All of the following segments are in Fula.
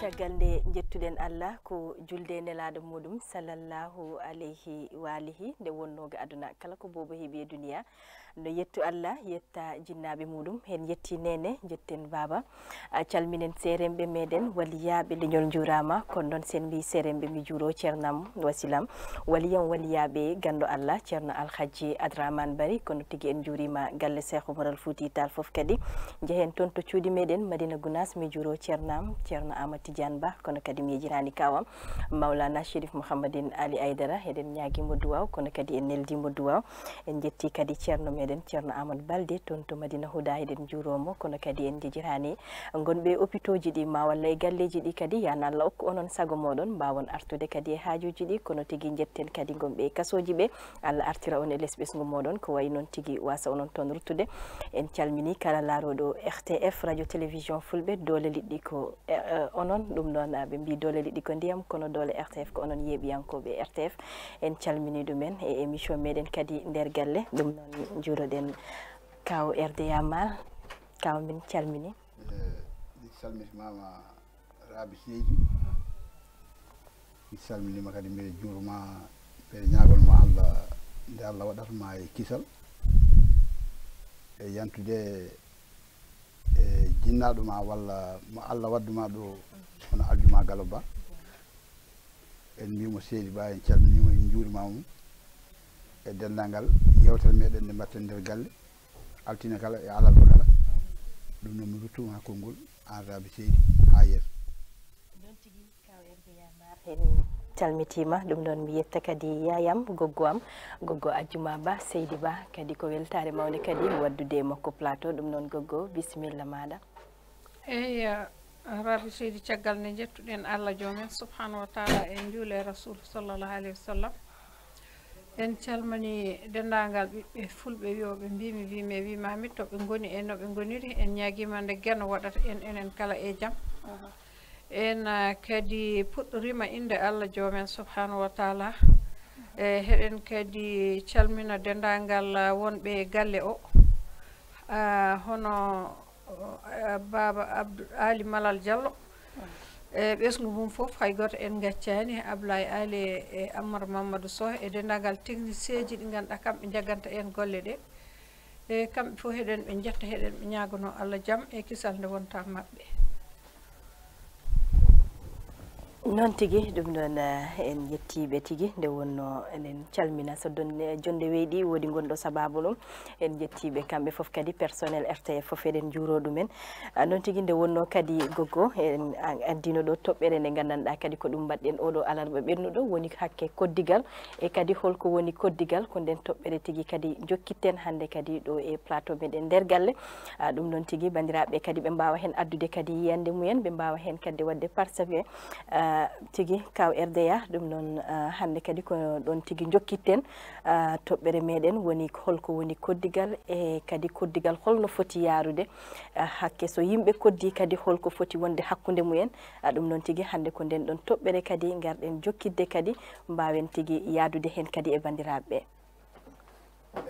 caggal nde jettuɗen allah ko julde nelaɗa muɗum sallallahu alayhi waalihi nde wonnoga aduna. Kala ko bobo heeɓe duniya. no yettu allah yetta jinnaɓe muɗum. Hen yetti nene jetten baba calminen seremɓe meɗen waliyaɓe leñol jurama kono noon sen mbi seremɓe mi juuro ceernam wasilam. Waliyam waliyaɓe gando allah ceerno alhaji adramane bari. Kono tigui en juurima galle cheikh oumaral fouti tal foof kadi. Jeehen toon to cuuɗi meɗen madina gounas mi juuro ceernam ceerno amad tidiane ba. Kono kadi mi yejirani kawam mawlana chérif mouhamadine ali aydara eɗen ñaguimo duwaw kono kadi en neldimo duwaw en jetti kadi ceerno meɗen ceerno amadou balde toon to madina huda eɗen juuromo kono kadi en jejirani. Gonɓe hôpitau ji ɗi ma walla e galleji ɗi kadi yan allah okku onon saago moɗon mbawon artude kadi e haajuji ɗi kono tigui jetten kadi gomɓe e kasoji ɓe. Allah artira on e less ɓesgu moɗon ko way noon tigui wasa onon toon ruttude. En calmini kala laaroɗo rtf radio télévision fulɓe doole liɗɗi ko e, e, onon. Ɗum noon ɓe mbi doole liɗɗi ko ndiyam kono doole rtf ko onon yeeɓiyankoɓe rtf en calmini ɗumen e émission meɗen kadi nder galle. Ɗum noon juuroɗen kaw rda mal kaw min calmini mi salmitimama raabi seydi mi salminima kadi mbiɗa juuroma mbiɗa ma allah nde allah waɗatma e kisal e yantude e jinnaɗo ma walla mo allah wadduma do hono aljuma galo ba en mbimo seedi ba en calminima en mu e denndangal yewtere meɗen nde mbatten nder galle altine kala e alal kala. Ɗum noon mi ruttuma hakkol ngol an rabi seydi ha yeeso. Ɗon tigui kaw rbamar en calmitima ɗum noon mi yetta kadi yayam goggo am goggo ajjuma ba seydi ba kadi ko weltare mawde kadi waddude makko plateau ɗum noon goggo bisimilla maɗa. Eyi rabi seydi caggal nde jettuɗen allah joomen subhanahu wa taala en juule e rasul sallllahu alayhi wa sallam. en calmini dendagal ɓiɓɓe fulɓe wiyoɓe mbimi wimi wimami toɓe goni ngoni e no ɓe en ñaguima nde gueno waɗata en enen kala e jaam. En ah, kadi puɗɗorima inde allah joomen subhanahu wa taala. E heɗen kadi calmina dendagal ah, wonɓe galle o. Ah, hono baba abdou ali malal diallo. e ɓesgu mum fof hay goto en gaccani ablaye ali e ammar mamadou sow e dendagal technicien ji ɗi ganduɗa kamɓe jaganta en golle ɗe. E kamɓe fof heɗen ɓe jetta heɗen ɓe ñagono allah jaam e kisal nde wonta mabɓe noon tigi ɗum ɗon eh, en yettiɓe tigi nde wonno enen calmina. So eh, jonde weyɗi woodi gonɗo sababu ɗum en yettiɓe kamɓe foof kadi personnel rtf foof eɗen juuro ɗumen. Ah, noon tigui nde wonno kadi goggo en addino ɗo toɓɓere nde gandanɗa kadi ko ɗum mbaɗɗen oɗo alarba ɓennuɗo woni hakke koddigal. E kadi holko woni koddigal ko nden toɓɓere tigui kadi jokkitten hande kadi ɗo e plateau meɗen nder galle. Ah, ɗum noon tigui bandiraɓe kadi ɓe mbawa hen addude kadi yiyande mumen ɓe mbawa hen kadi wadde participé tigi kaw rda ɗum noon ah, hannde kadi ko ɗon tigi jokkitten. Ah, toɓɓere meɗen woni holko woni koddigal e kadi koddigal holno foti yarude ah, hakke so yimɓe koddi kadi holko foti wonde hakkude mumen. Ɗum noon tigi hannde ko nden ɗon toɓɓere kadi garɗen jokkidde kadi mbawen tigi yadude hen kadi e bandiraɓe ɓe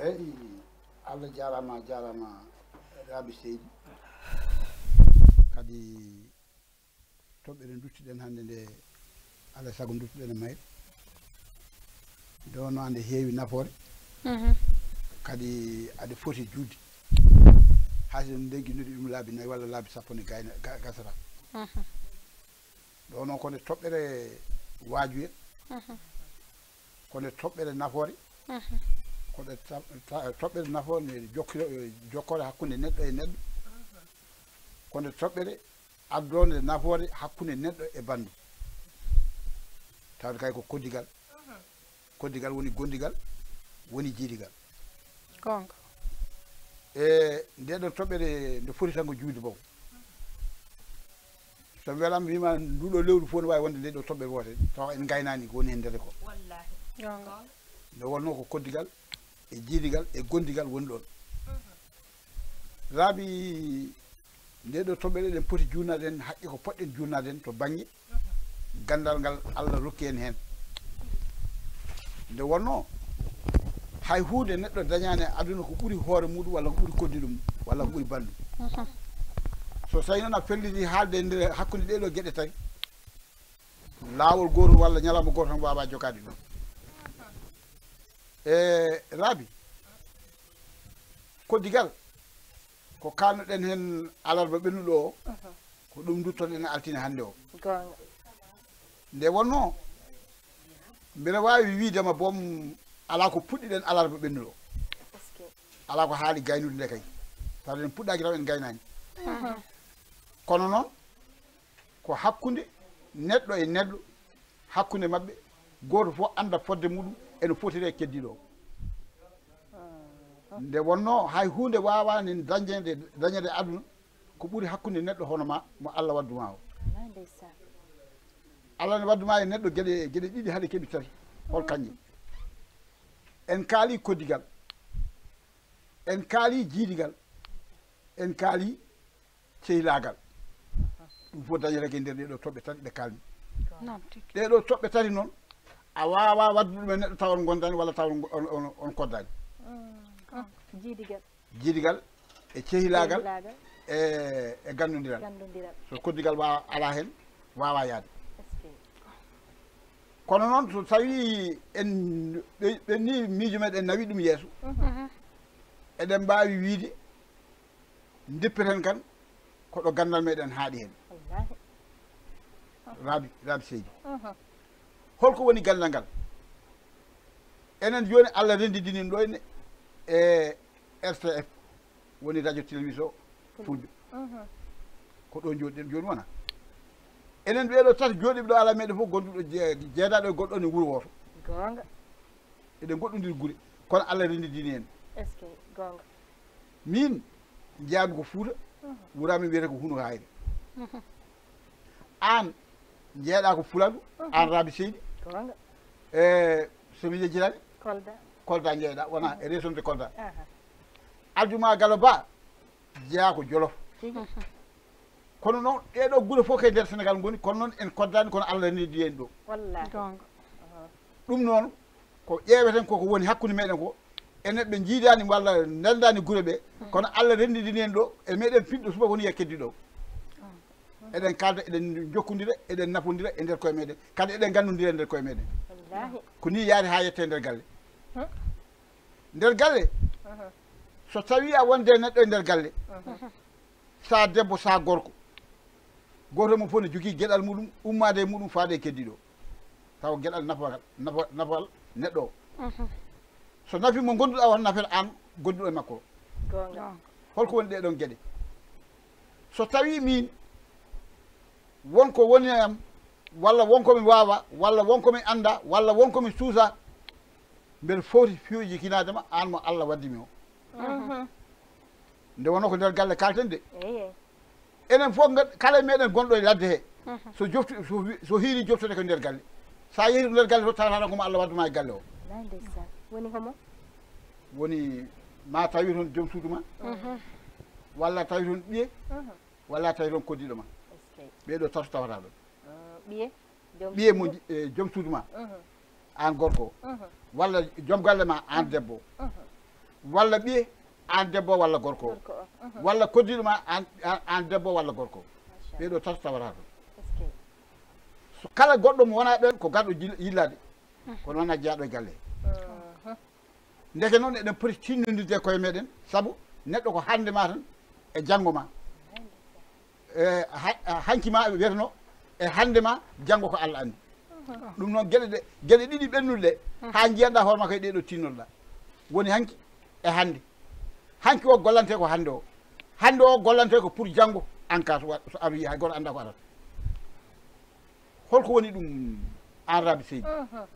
eyi allah jarama jarama rabi seydi. Kadi toɓɓere duttiɗen hannde nde alay e sago duttiɗen e mayre. Nde no annde heewi nafoore. Mhm. Kadi aɗa foti juudde haysen ndegginnude ɗum laabi nayi walla laabi sappo ne gayna gasata. Mhm. Ɗo noon kone toɓɓere waaju en. Mhm. Ko toɓɓere nafoore. Ko toɓɓere nafoore ne jokkiro jokkore hakkunde neɗɗo e neɗɗo. Ko toɓɓere addode nafoore hakkunde neɗɗo e bandu. Tawde kay ko koddigal koddigal woni gondigal woni jiidigal. Gonga e ndeɗon toɓɓere nde foti tan ko juude bon so welama wima nduɗo lewru fof ne wawi wonde nde ɗo toɓɓere wote tawa en gaynani ko woni hen ndede ko. Nde wonno ko koddigal e jiidigal e gondigal woni ɗon. Raabi nde ɗo toɓɓe ɗe ɗen poti junnaden haqqe ko poɗɗen junnaden to baŋnge. Gandal ngal allah rokki en heen nde wonno hay huunde neɗɗo dañani e aduna ko ɓuri hoore muɗum walla ko ɓuri koddi ɗum walla ko ɓuri banndu so tawi noon a felliti haalde ndeer hakkunde hakkude geɗe tati laawol gootol walla ñalawma gooto tan waawaa jogaade ɗum. E raabi koddigal ko kalnoɗen hen alarba ɓennuɗo o ko ɗum duttoɗen altine hannde o. Gonga. Nde wonno mbiɗa wawi wiidema boom ala ko puɗɗiɗen alarba ɓennuɗo ala ko haali gaynude nde kay. Tawa en puɗɗaki taw en gaynani kono noon ko hakkude neɗɗo e neɗɗo hakkude maɓɓe goto fof anda fodde muɗum ene fotiri e keddiɗo o nde wonno hay hunde wawani dañede dañede aduna ko ɓuuri hakkude neɗɗo hono ma mo allah wadduma o. Allah ne wadduma e neɗɗo gueɗe gueɗe ɗiɗi haɗe keeɓi tati hol kanƴe en kaali koddigal en kaali jiidigal en kaali cehilagal ɗum fof dañetake e nder ɗeɗo toɓɓe tati ɓe kalmi ɗeɗo toɓɓe tati noon a wawa waddu ɗum e neɗɗo tawon gondani walla tawa on koddani. Jiidigal. Jiidigal e cehilagal lagal e e gandodiral so koddigal wawa ala hen wawa yaade. Kono noon so tawi en ɓe- ɓenni miijo meɗen nawi ɗum yeeso eɗen mbawi wiide dippeten kan koɗo gandal meɗen haaɗi hen. Raabi raabi seydi. Holko woni gandal ngal enen joni allah rendidinin ɗo e rtf woni radio télévision fulɓe ko ɗo joɗiɗen joni wona. Enen ɓeɗo tati joɗiɓe ɗo ala meɗen fof gonduɗo jee- jeedaɗo e goɗɗo ne wuuro woto. Gonga. Eɗen goɗɗodiri guure kono allah rendidini en. Est ce que gonga. Min jeeyami ko fuuta wurami wiyete ko huno hayre an jeeɗa ko fuladu an raabi seydi. Gonga. E somi yejjirani. Kolda kolda jeeyɗa wona e région de kolda aljuma galo ba jeeya ko jolof kono noon ɗeɗo guure fof kay nder sénégal goni kono noon en koddani kono allah neddi en ɗo ɗum noon ko ƴeeweten koko woni hakkude meɗen ko enen ɓe jiidani walla neldani guure ɓe kono allah rendidini en ɗo e meɗen pinɗo suba woni e keddi ɗo eɗen kalda eɗen jokkodira eɗen nafodira e nder koye meɗen kadi eɗen gandodira e nder koye meɗen ko ni yaari ha yette nder galle nder galle? So tawi a wonde neɗɗo e nder galle sa debbo sa gorko. Goto mo fof ne jogui gueɗal muɗum ummade e muɗum faade e keddiɗo. Taw gueɗal nafal nafa nafal neɗɗo o. So nafi mo gonduɗa won nafel an gonduɗo e makko holko woni ɗeɗon gueɗe so tawi min wonko woni am walla wonkomi wawa walla wonkomi anda walla wonkomi suusa mbeɗa foti fiuji kinadema an mo allah waddimi o nde wonno ko nder galle kalten de enen fof kala e meɗen gonɗo e ladde he so jofti so hiiri joftode ko nder galle sa yehi ko nder galle to tawata komo allah wadduma e galle o woni homo woni ma tawi toon joom suudu ma walla tawi toon ɓiye walla tawi toon koddiɗo ma ɓeɗo tatu tawata ɗon ɓiye ɓiye mo e joom suudu ma an gorko o walla joom galle ma an debbo. Walla ɓiye an debbo walla gorko. O o walla koddiɗo ma an an- an debbo walla gorko. O machallah ɓeɗo tatu tawata que so kala goɗɗo mo wona ɓen ko garɗo yillade kono wona jeeyaɗo e galle. He ndeke noon eɗen poti tinnodirde koye meɗen saabu neɗɗo ko hande ma tan e janggo ma e ha- hanki ma wiyeteno e hande ma janggo ko allah andi ɗum noon geɗe ɗe geɗe ɗiɗi ɓennuɗe ɗe ha hmm. jiyanɗa hoore ma koye ɗeɗo tinnoɗa woni hanki e hannde. Hanki o gollante ko hannde o. Hannde o gollante ko pour janngo en cas so aroyi hay goto annda ko arata. Holko woni ɗum an rabi seydi uhuh.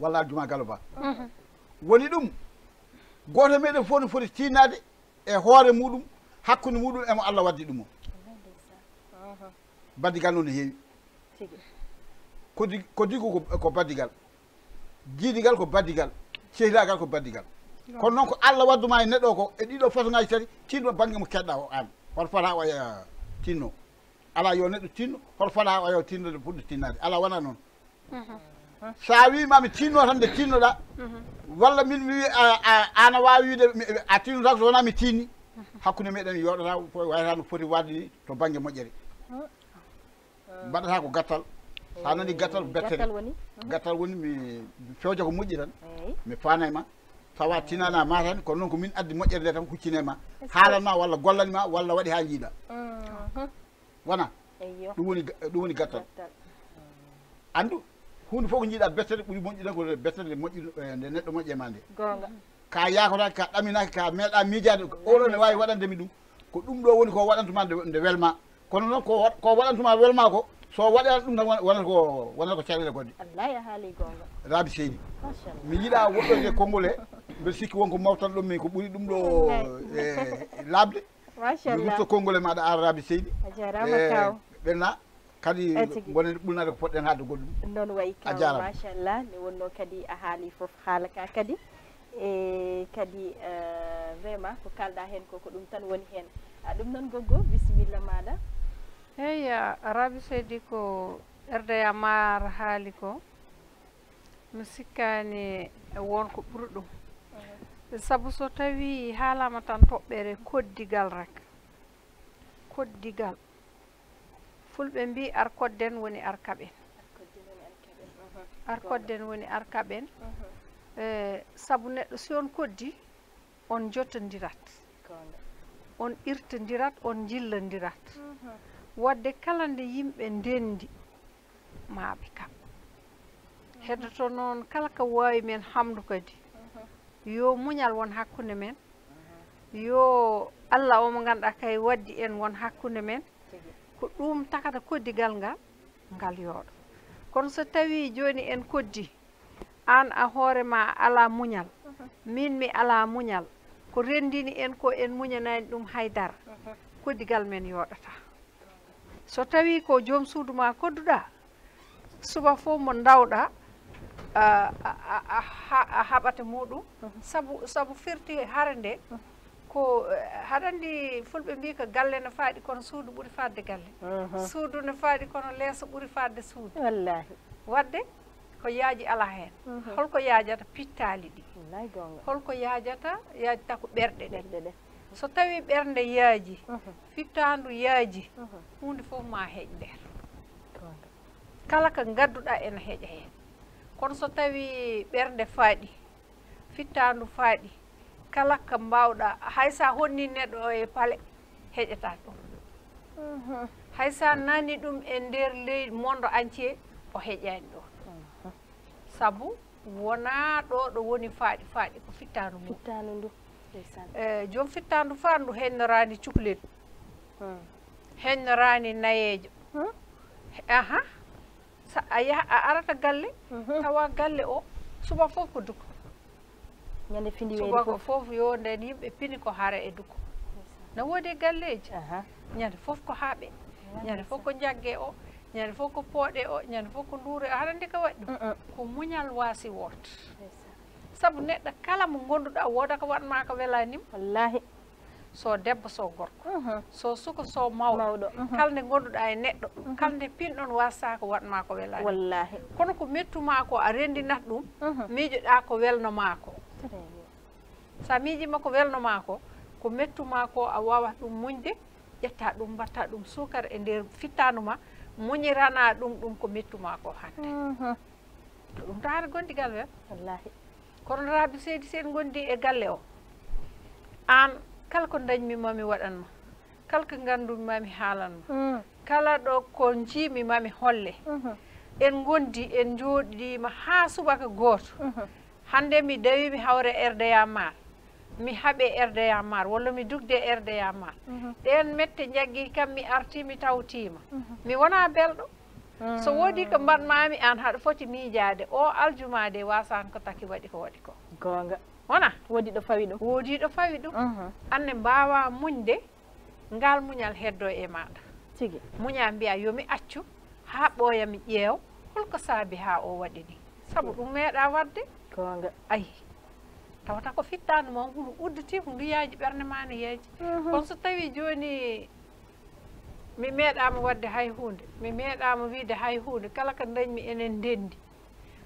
walla aljuma galo ba. Uhuh. Woni ɗum goto meɗen fof no foti tinnade e hoore muɗum hakkude muɗum emo allah waddi ɗum o. Uhuh. Baddigal noon no heewi. Tigi kodi ko badigal baddigal jiidigal ko baddigal sehilagal ko baddigal kono noon ko allah wadduma e neɗɗo ko e ɗiɗo façon ngaji tati tinno banggue mo keɗɗa o an. Hoto fota waya tinno. Ala yo neɗɗo tinno hoto fota tinno tinnode fuɗɗo tinnade. Ala wona noon sa wimami tinno tan nde tinnoɗa walla min mi wi ana wawi wiide a tinno tan so wona mi tinni. Hakkude meɗen yoɗata wayata no foti wadde ni to banggue moƴƴere. Mbaɗata ko gattal sa nani gattal ko bettere gattal woni gattal woni mi fewja ko moƴƴi tan eyyi mi faanay ma tawa tinana ma tan kono noon ko min addi moƴƴere nde tan huccine ma haalanma walla gollanima walla waɗi ha jiiɗa wona eyyo ɗum woni ga- ɗum woni gattal gattal andu hunde fof ko jiiɗa bettere ɓuuri moƴƴi tan ko bettere nde moƴƴi eh, nde neɗɗo moƴƴe ma nde gonga ka yakotaki ka ɗaminaki ka meeɗa miijade oɗo ne wawi waɗandemi ɗum ko ɗum ɗo woni ko waɗantuma nde nde welma kono noon ko wa- ko waɗantuma welma ko so waɗani ɗum tan wonata ko wonata ko caɗele goɗɗe wallahi a haali gonga raabi seydi mi yiɗa woɗɗode konngol he mbeɗa sikki wonko mawtan ɗum min ko ɓuri ɗum ɗo e laabde mi rutto konngol e maɗa raabi seydi a jarama kaw ɓenna kadi gonen ɓurnade ko poɗɗen haalde goɗɗum noon wayi kaw machallah nde wonno kadi a haali foof haala ka kadi. E kadi vraiment ko kalɗa hen ko ko ɗum tan woni hen. A ɗum noon goggo bisimilla maɗa eyya arabi seydi ko ɓerdeya mar haali ko mi sikkani e wonko ɓuri ɗum sabu so tawi haalama tan toɓɓere koddigal rek koddigal. Fulɓe mbi arkodden woni arkaɓen. Arkodden woni arkaɓen. E sabu neɗɗo si on koddi on jottodirat on irtodirat on jillodirat mhm. Wadde kala nde yimɓe ndendi maaɓe kam heddoto noon kala ko wawi men hamdu kadi. Yo muñal won hakkude men. Yo allah omo ganduɗa kay waddi en won hakkude men. Ko ɗum takata koddigal ngal ngal yooɗo. Kono so tawi joni en koddi an a hoorema ala muñal. Min mi ala muñal. Ko rendini en ko en muñanani ɗum haydara. Koddigal men yooɗata so tawi ko joom suudu ma kodduɗa suba fof mo dawɗa a haɓata muɗum. Sabu sabu firti hare nde ko haɗa andi fulɓe mbi ko galle ne faaɗi kono suudu ɓuuri faadde galle. Suudu ne faaɗi kono leeso ɓuuri faadde suudu. Wallahi. Wadde ko yaaji ala heen. Holko yaajata pittaali ɗi. Holko yaajata yaajata ko ɓerɗe ɗe. so tawi ɓernde yaaji mhm. fittandu yaaji mhm. hunde fof ma heƴ nder. Kala ko gadduɗa ene heƴa hen. Kono so tawi ɓernde faaɗi fittandu faaɗi kala ko mbawɗa hay sa honni neɗɗo e paale heƴata ɗum. Mhm. Hay sa nani ɗum e nder leydi mondo entier o heƴani ɗon sabu wona ɗo ɗo woni faaɗi faaɗi ko fittandu mum. Fittandu ndu. eyi eh, joom fittandu fandu hennorani cuhlet hennorani nayeejo. Aha. Sa a yaha a arata galle? Tawa galle o. Suba fof ko dukko ñande pindi suba ko fof. yo nden yimɓe pini ko hara e dukko ne woodi e galleji ñande fof ko haaɓe. Ñande fof ko jagge o. Ñande fof ko pooɗe o. Ñande fof ko nduure haɗa ndi ka waɗi ɗum. Ko muñal waasi worta sabu neɗɗo kala mo gonduɗa wooda ko waɗma ko welanima wallahi so debbo so gorko. Mhm. So suka so mawɗo. Mhm. Kala nde gonduɗa e neɗɗo. Mhm. Kala nde pinɗon wasta ko waɗma ko welani wallahi kono ko mettuma ko a rendinat ɗum miijoɗa ko welnoma ko. Sa miijima ko welnoma ko ko mettuma ko a wawat ɗum muñde ƴetta ɗum mbatta ɗum sukara e nder fittandu ma muñirana ɗum ɗum ko mettuma ko hande ko ɗum taara gondigal wel. wallahi kono raabi seydi sen gondi e galle o. An kala ko dañmi mami waɗanma kala ko gandumi mami haalanma kala ɗo ko jiimi mami holle. En gondi en jooɗiima haa subaka gooto. Hannde mi dawi mi hawre RDA mar mi haaɓe RDA mar walla mi dugde RDA mar ɗen mette jaggi kam mi arti mi tawtima mi wona belɗo so woodi ko mbaɗmami an haɗa foti miijade. O aljumade wasan ko taki waɗi ko waɗi ko. Gonga. Wona? Woodi ɗo fawi ɗum? Woodi ɗo fawi ɗum. Anne mbawa muñde ngal muñal heddo e maɗa tigi. Muña mbiya yomi accu ha ɓooya mi ƴeew holko saabi ha o waɗi ni. Sabu ɗum meeɗa wadde gonga. Ayi. Tawata ko fittanu ma hunde udditi ko yaaji ɓernde ma ne yeeji kono so tawi joni mi meeɗama wadde hay hunde mi meeɗama wiide hay hunde kala ko dañmi enen ndendi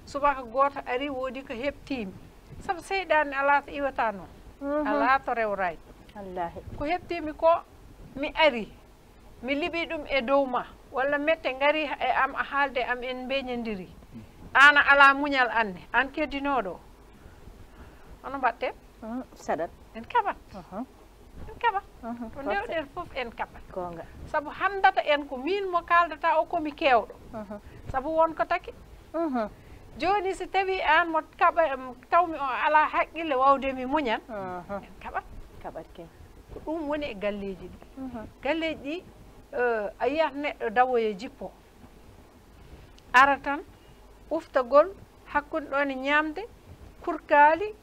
subaka goto ari woodi ko heɓtimi saabu seyɗani ala to iwata noon. Ala to rewrani wallahi ko heɓtimi ko mi ari. Mi liɓi ɗum e dow ma. Walla mette gari e am a haalde am en beñodiri an a ala muñal anne. An keddinoɗo ono mbatten? Mhm, saɗat en kaɓat Mhm, to ndewɗen fof en kaɓat gonga saabu handata en ko min mo kaldata o komi kewɗo. Mhm, saabu wonko taki? Joni si tawi an mo kaɓa em, tawmi o ala haqqille wawde mi muñan mhm. en kaɓat kaɓat ke. Ko ɗum woni e galleji ɗi. Mhm, galleji ɗi eh, a yiyat neɗɗo dawoye jippo. Ara tan uftagol hakkude ɗon e ñamde kurkali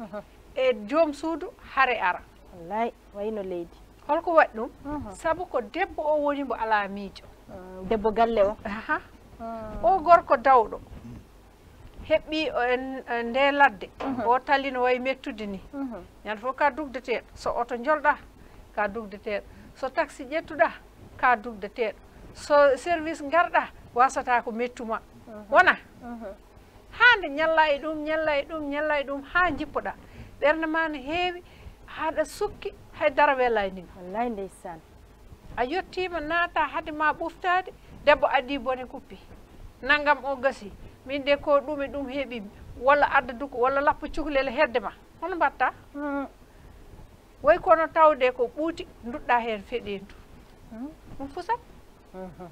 e joom suudu hare ara wallay wayno leydi. Holko waɗi ɗum? Saabu ko debbo o woni mbo ala miijo. Ah, debbo galle o. Aha. Ah. O gorko dawɗo. Heɓɓi nde ladde. O tali no wayi mettude ni. Ñande fof ka dugdeteɗo. So oto jolɗa ka dugdeteɗo. So taxi ƴettuɗa ka dugdeteɗo. So service garɗa wasata ko mettuma. Wona? Haa nde ñalla e ɗum ñalla e ɗum ñalla e ɗum ha jippoɗa. Ɓernde ma no heewi haɗa sukki haydara welani wallay ndeysan a yettima naata haade ma ɓuftade debbo addi bone kuppi. Naggam o gasi. Min de ko ɗum e ɗum heeɓimi walla adda duko walla lappa cuhlel hedde ma. Hono mbatta? Mm. Way kono tawde ko ɓuuti duɗɗa hen feɗendu mm. ɗum fusat? Mm-hmm.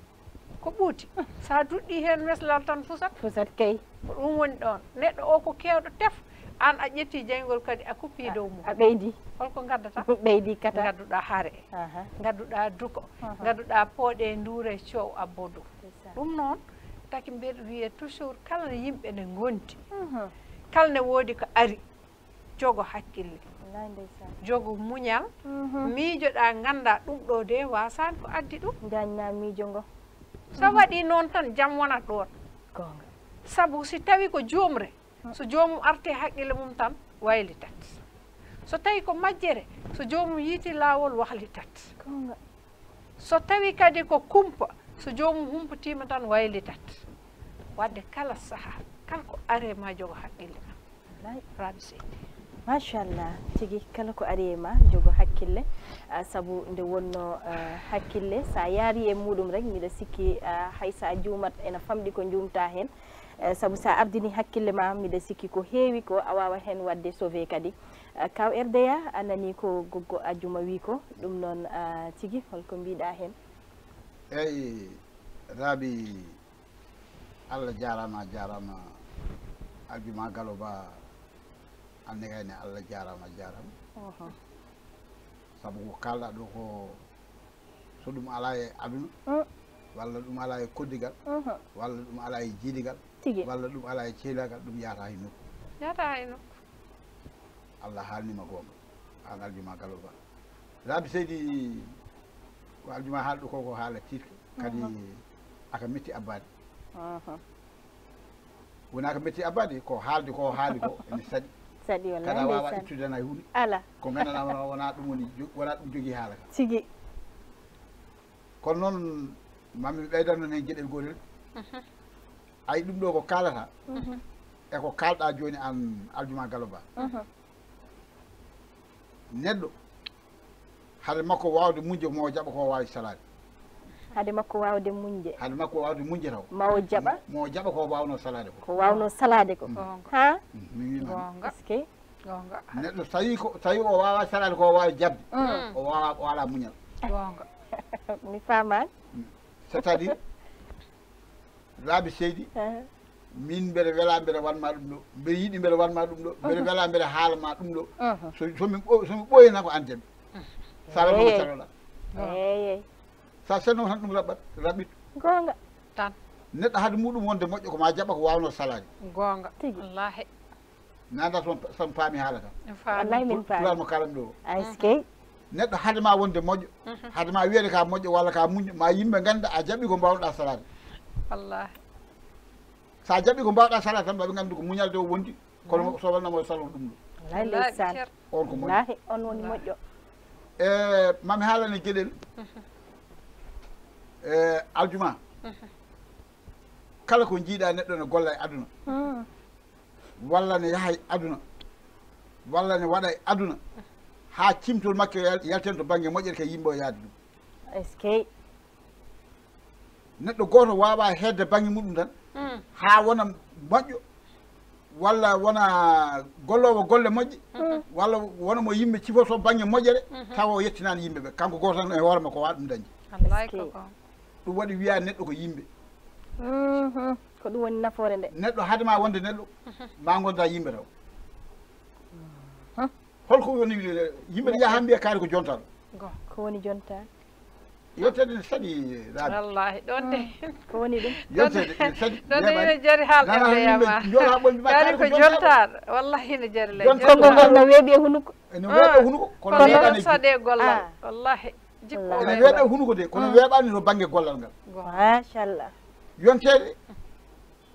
Ko ɓuuti? Mm. Sa duɗɗi heen meslal tan fusat? Fusat kay. Ko ɗum woni ɗon neɗɗo o ko kewɗo tef. An a ƴetti jaygol kadi a kuppi dow mum. a ɓeydi. Holko gaddata ɓeydi kata. Gadduɗa haare. Gadduɗa duko. Gadduɗa pooɗe nduure coow abbodu ndeysan. ɗum noon taki mbeɗo wiye toujours kala ne yimɓe ne gondi kala ne woodi ko ari jogo hakkille. Jogo muñal. Mhm. miijoɗa ganda ɗum ɗo de wasani ko addi ɗum. Jañna miijo ngo. So waɗi noon tan jam wonat ɗon. Gonga. Sabu si tawi ko joomre so joomum arti haqqille mum tan waylitat so tawi ko majjere so joomum yiiti laawol wahlitat so tawi kadi ko kumpa so joomum humpitima tan waylitat wadde kala saaha kala ko are ma jogo haqqille ma. Rabi seydi. Machallah tigi kala ko ari e ma jogo hakkille ah, saabu nde wonno ah, hakkille sa yaari e muɗum rek mbiɗa sikki ah, hay sa juumat ene famɗi ko jumta hen. Saabu sa ardini hakkille ma mbiɗa sikki ko heewi ko a wawa hen wadde sauvé kadi. Ah, kaw erdeya a nani ko goggo ajuma wi ko ɗum noon tigi holko mbiɗa hen. Eyyi raaɓi allah jarama jarama aljuma galo ba anne kayne allah jarama jarama. Saabu ko kalɗa ɗo ko so ɗum ala e aduna Mm, walla ɗum ala e koddigal walla ɗum ala e jiidigal tigi walla ɗum ala e cehlagal ɗum yaata e nokku yata nokku allah haalnima gonga an aljuma galo ba laabi seydi ko aljuma haalɗo ko ko haala tirke kadi aka metti abbade wona ko metti abbade ko haalde ko haali ko ene saɗi saɗi kada wallahi wawa e hunde ala. Ko gandanama wona ɗum woni wona ɗum jogui haala ka. Tigi kono noon mami ɓeydan noon hen gueɗel gotel ayi ɗum ɗo ko kalata eko e ko kalɗa joni an aljuma galo ba. Mhm. neɗɗo haade makko wawde muñde mo jaɓa ko wawi salade haade makko wawde muñde haade makko wawde muñde taw. Mawo jaɓa? Mo jaɓa ko wawno salade ko. Ko wawno salade ko. Ha? Mi wima gonga est gonga neɗɗo so tawi ko tawi o wawa salade ko wawi jabde Mm. o wawa o ala muñal. Gonga mi famani c' est à dire laabi seydi. Min mbeɗa wela mbeɗa wanma ɗum ɗo. Mbeɗa yiiɗi mbeɗa wanma ɗum ɗo. Mbeɗa wela mbeɗa haalama ɗum ɗo. So somi somi ɓoyina ko an jaɓi salade ko Eyyi. saloɗa eyyi sa selnoma tan ɗum raɓɓat raɓɓit. Gonga tan. Neɗɗo haade muɗum wonde moƴƴo ko ma jaɓa ko wawno salade. Gonga Tigi. wallahi. Nanda son son paami haalata en wallahi min pulaar faami mo kalam ɗo. Ce que neɗɗo haade ma wonde moƴƴo. Haade ma wiyede ka moƴƴo walla ka muñƴo. Ma yimɓe ganda a jaɓi ko mbawɗa salade wallahi. Sa jaɓi ko mbawɗa salade tan maɓe gandu ko muñalde o wondi. Kono so wannamo e salon ɗum ɗo. On ko moƴƴi. On woni moƴƴo. E mami haalane gueɗel e aljuma. Kala ko jiiɗa neɗɗo ne golla e aduna. Mm. walla ne yaha e aduna. Walla ne waɗa e aduna. Ha cimtol makke yal- yalten to banggue moƴƴere ke yimɓe o yaade ɗum. Est ce que neɗɗo goto wawa hedde banggue muɗum tan. Mm. ha wona moƴƴo walla wona gollowo golle moƴƴe walla wona mo yimɓe cifoto banggue moƴƴere tawa o yettinani yimɓeɓe kanko goto tan e hoore makko wawa ɗum dañde. Ɗum waɗi wiya neɗɗo ko yimɓe. Mhm. ko ɗum woni nafoore nde. Neɗɗo hadema wonde neɗɗo ma gonda yimɓe taw. Holko woni yimɓe ya yaha mbiya kaari ko jontaɗo ko woni jonta yettede ne saɗi raade wallahi ɗon ah. de. Ko woni ɗum? Yettede ne saɗi ɗon de ine jari haalɗerde yama jari ko joltaɗo wallahi ine jari le jon konngol ngol no weeɓi e hunuko. Ene weeɓe hunuko kono weeɓan saɗe gollal ah. wallahi jikko ene weeɓe hunuko de kono ah. weeɓani to banggue gollal ngal. Machallah yontede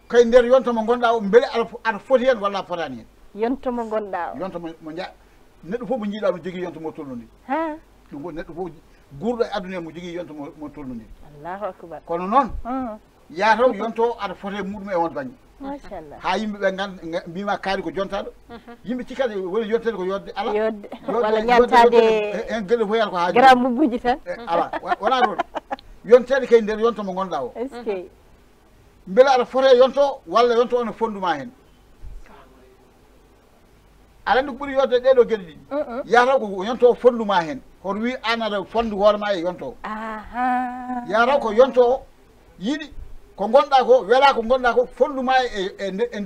kay nder yonto mo gonɗa o beele aɗa foti hen walla a fotani hen yonto mo gonɗa o. Yonto mo ja neɗɗo fof mo jiiɗa no jogui yonto mo tolno ndi ɗum woni neɗɗo fof guurɗo e aduna mo jogui yonto mo tolnodi allahu akbar. Kono noon Mhm. yaataw yonto aɗa fote muɗum e on banggue machallah ha yimɓeɓe gan ga- mbima kaari ko jontaɗo. Yimɓe cikkata woni yontede ko yodde ala yodde. Walla ñantade yodde- hen gueɗe fof yata ko haaji. gram mbubuji tan. E, ala wona toon yontede kay nder yonto mo gonɗa o. Beele aɗa fote yonto walla yonto fonduma hen. Aɗa andi ko ɓuuri yodde ɗeɗo gueɗe ɗiɗi. Mhm. yataw ko yonto fonduma hen hoto wi an aɗa fondu hoorema e yonto o aha yataw ko yonto o yiiɗi ko gonɗa ko weela ko gonɗa ko fonduma e e nder e